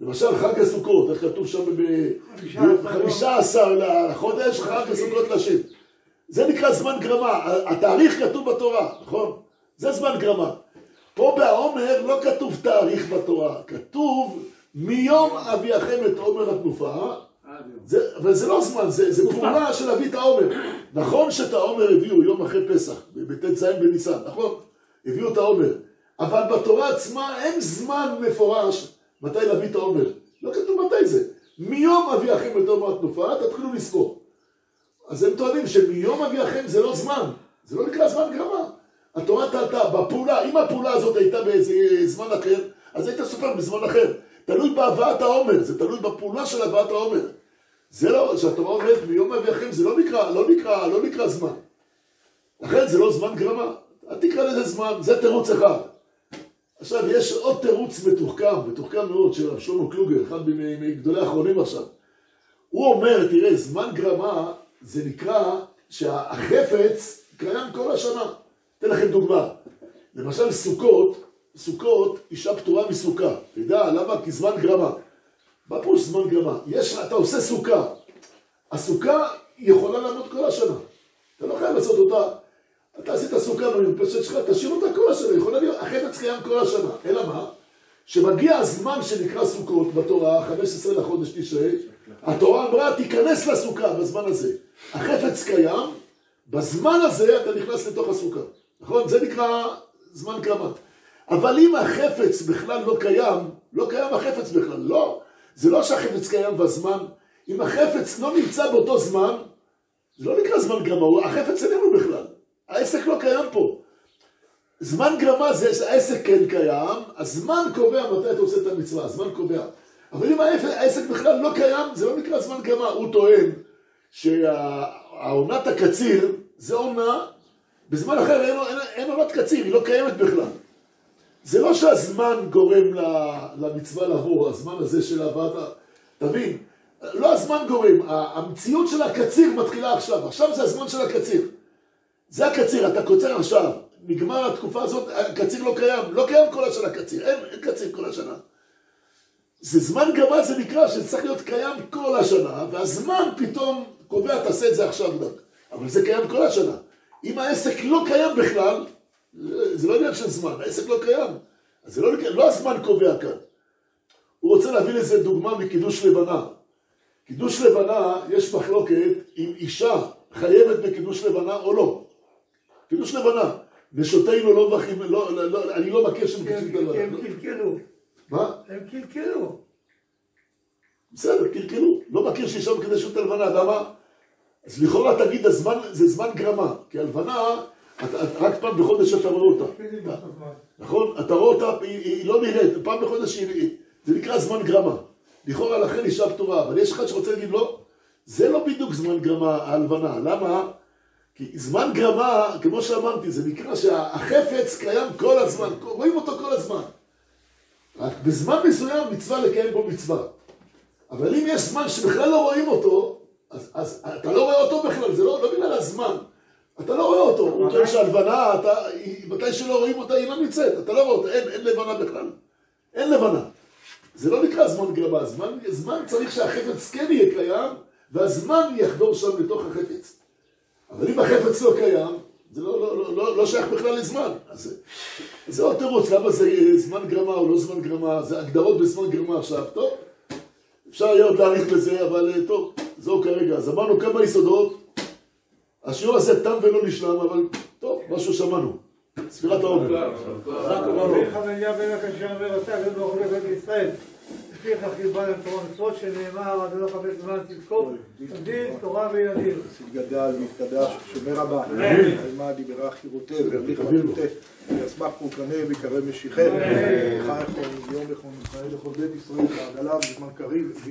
למשל חג הסוכות, איך כתוב שם בחמישה עשר לחודש, חג הסוכות לשם. זה נקרא זמן גרמה, התאריך כתוב בתורה, נכון? זה זמן גרמה. פה בעומר לא כתוב תאריך בתורה, כתוב מיום אביאכם את עומר התנופה, זה, אבל זה לא זמן, זה, זה פעולה של להביא את העומר. נכון שאת העומר הביאו יום אחרי פסח, בט"ז בניסן, נכון? הביאו את העומר. אבל בתורה עצמה אין זמן מפורש מתי להביא את העומר. לא כתוב מתי זה. מיום אביאכם את עומר התנופה, תתחילו לספור. אז הם טוענים שמיום אביאכם זה לא זמן, זה לא נקרא זמן גרמה. התורה טעתה בפעולה, אם הפעולה הזאת הייתה באיזה זמן אחר, אז היית סופר בזמן אחר. תלוי בהבאת העומר, זה תלוי בפעולה של הבאת העומר. זה לא, שהתורה אומרת מיום אביאכם, זה לא נקרא, לא נקרא, לא נקרא זמן. לכן זה לא זמן גרמה. אל תקרא לזה זמן, זה תירוץ אחד. עכשיו, יש עוד תירוץ מתוחכם, מתוחכם מאוד, של שלמה קלוגר, אחד מגדולי האחרונים עכשיו. הוא אומר, תראה, זמן גרמה זה נקרא שהחפץ קיים כל השנה. אתן לכם דוגמה. למשל סוכות, סוכות, אישה פטורה מסוכה. אתה יודע למה? כי זמן גרמה. פירוש זמן גרמה? יש, אתה עושה סוכה. הסוכה יכולה לעמוד כל השנה. אתה לא חייב לעשות אותה. אתה עשית סוכה במרפסת שלך, תשאיר אותה כל השנה. יכולה להיות, החפץ קיים כל השנה. אלא מה? שמגיע הזמן שנקרא סוכות בתורה, 15 לחודש תשרי, התורה אמרה, תיכנס לסוכה בזמן הזה. החפץ קיים, בזמן הזה אתה נכנס לתוך הסוכה. נכון? זה נקרא זמן קרמת. אבל אם החפץ בכלל לא קיים, לא קיים החפץ בכלל, לא. זה לא שהחפץ קיים בזמן. אם החפץ לא נמצא באותו זמן, זה לא נקרא זמן גרמה, החפץ איננו בכלל. העסק לא קיים פה. זמן גרמה זה שהעסק כן קיים, הזמן קובע מתי אתה עושה את המצווה, הזמן קובע. אבל אם העסק בכלל לא קיים, זה לא נקרא זמן גרמה. הוא טוען שהעונת הקציר זה עונה, בזמן אחר אין, אין, אין עונת קציר, היא לא קיימת בכלל. זה לא שהזמן גורם למצווה לעבור, הזמן הזה של הבאת... תבין, לא הזמן גורם, המציאות של הקציר מתחילה עכשיו, עכשיו זה הזמן של הקציר. זה הקציר, אתה קוצר עכשיו, נגמר התקופה הזאת, הקציר לא קיים, לא קיים כל השנה קציר, אין, אין קציר כל השנה. זה זמן גרמה זה נקרא שצריך להיות קיים כל השנה, והזמן פתאום קובע, תעשה את זה עכשיו. אבל זה קיים כל השנה. אם העסק לא קיים בכלל, זה לא עניין של זמן, העסק לא קיים. אז זה לא, לא הזמן קובע כאן. הוא רוצה להביא לזה דוגמה מקידוש לבנה. קידוש לבנה, יש מחלוקת אם אישה חייבת בקידוש לבנה או לא. קידוש לבנה. נשותינו לא מברכים, לא, לא, לא, אני לא מכיר שמקדשים את הלבנה. הם קלקלו. מה? הם קלקלו. בסדר, קלקלו. לא מכיר שאישה מקדשת את הלבנה, למה? אז לכאורה תגיד, הזמן, זה זמן גרמה. כי הלבנה, רק פעם בחודש אתה רואה אותה. נכון? אתה רואה אותה, היא, לא נראית, פעם בחודש היא נראית. זה נקרא זמן גרמה. לכאורה לכן אישה פטורה, אבל יש אחד שרוצה להגיד לא, זה לא בדיוק זמן גרמה, ההלבנה. למה? כי זמן גרמה, כמו שאמרתי, זה נקרא שהחפץ קיים כל הזמן, רואים אותו כל הזמן. רק בזמן מסוים מצווה לקיים בו מצווה. אבל אם יש זמן שבכלל לא רואים אותו, אז, אז אתה לא רואה אותו בכלל, זה לא, לא בגלל הזמן. אתה לא רואה אותו, הוא טוען שהלבנה, מתי שלא רואים אותה היא לא נמצאת, אתה לא רואה אותה, אין, אין לבנה בכלל. אין לבנה. זה לא נקרא זמן גרמה, זמן, זמן צריך שהחפץ כן יהיה קיים, והזמן יחדור שם לתוך החפץ. אבל אם החפץ לא קיים, זה לא, לא, לא, לא, לא שייך בכלל לזמן. אז זה- עוד תירוץ, למה זה אה, זמן גרמה או לא זמן גרמה, זה הגדרות בזמן גרמה עכשיו, טוב. אפשר היה עוד להאריך בזה, אבל אה, טוב, זהו כרגע. אז אמרנו כמה יסודות. השיעור הזה תם ולא נשלם, אבל טוב, משהו שמענו. ספירת העומר. חמליה בן הקשה אומר אתה להיות ברוך הוא בית ישראל. לפיכך קיבל להם תורה מצוות שנאמר עד לא חמש זמן תזכור דין תורה וילדים. גדל והתקדש, שומר הבא. אלמד דיברה חירותי והבליך בקוטה. ויסמך פורקנה ויקרא משיחי. חי יכול יום לכל ישראל לכל בית ישראל לעגליו בזמן קריב.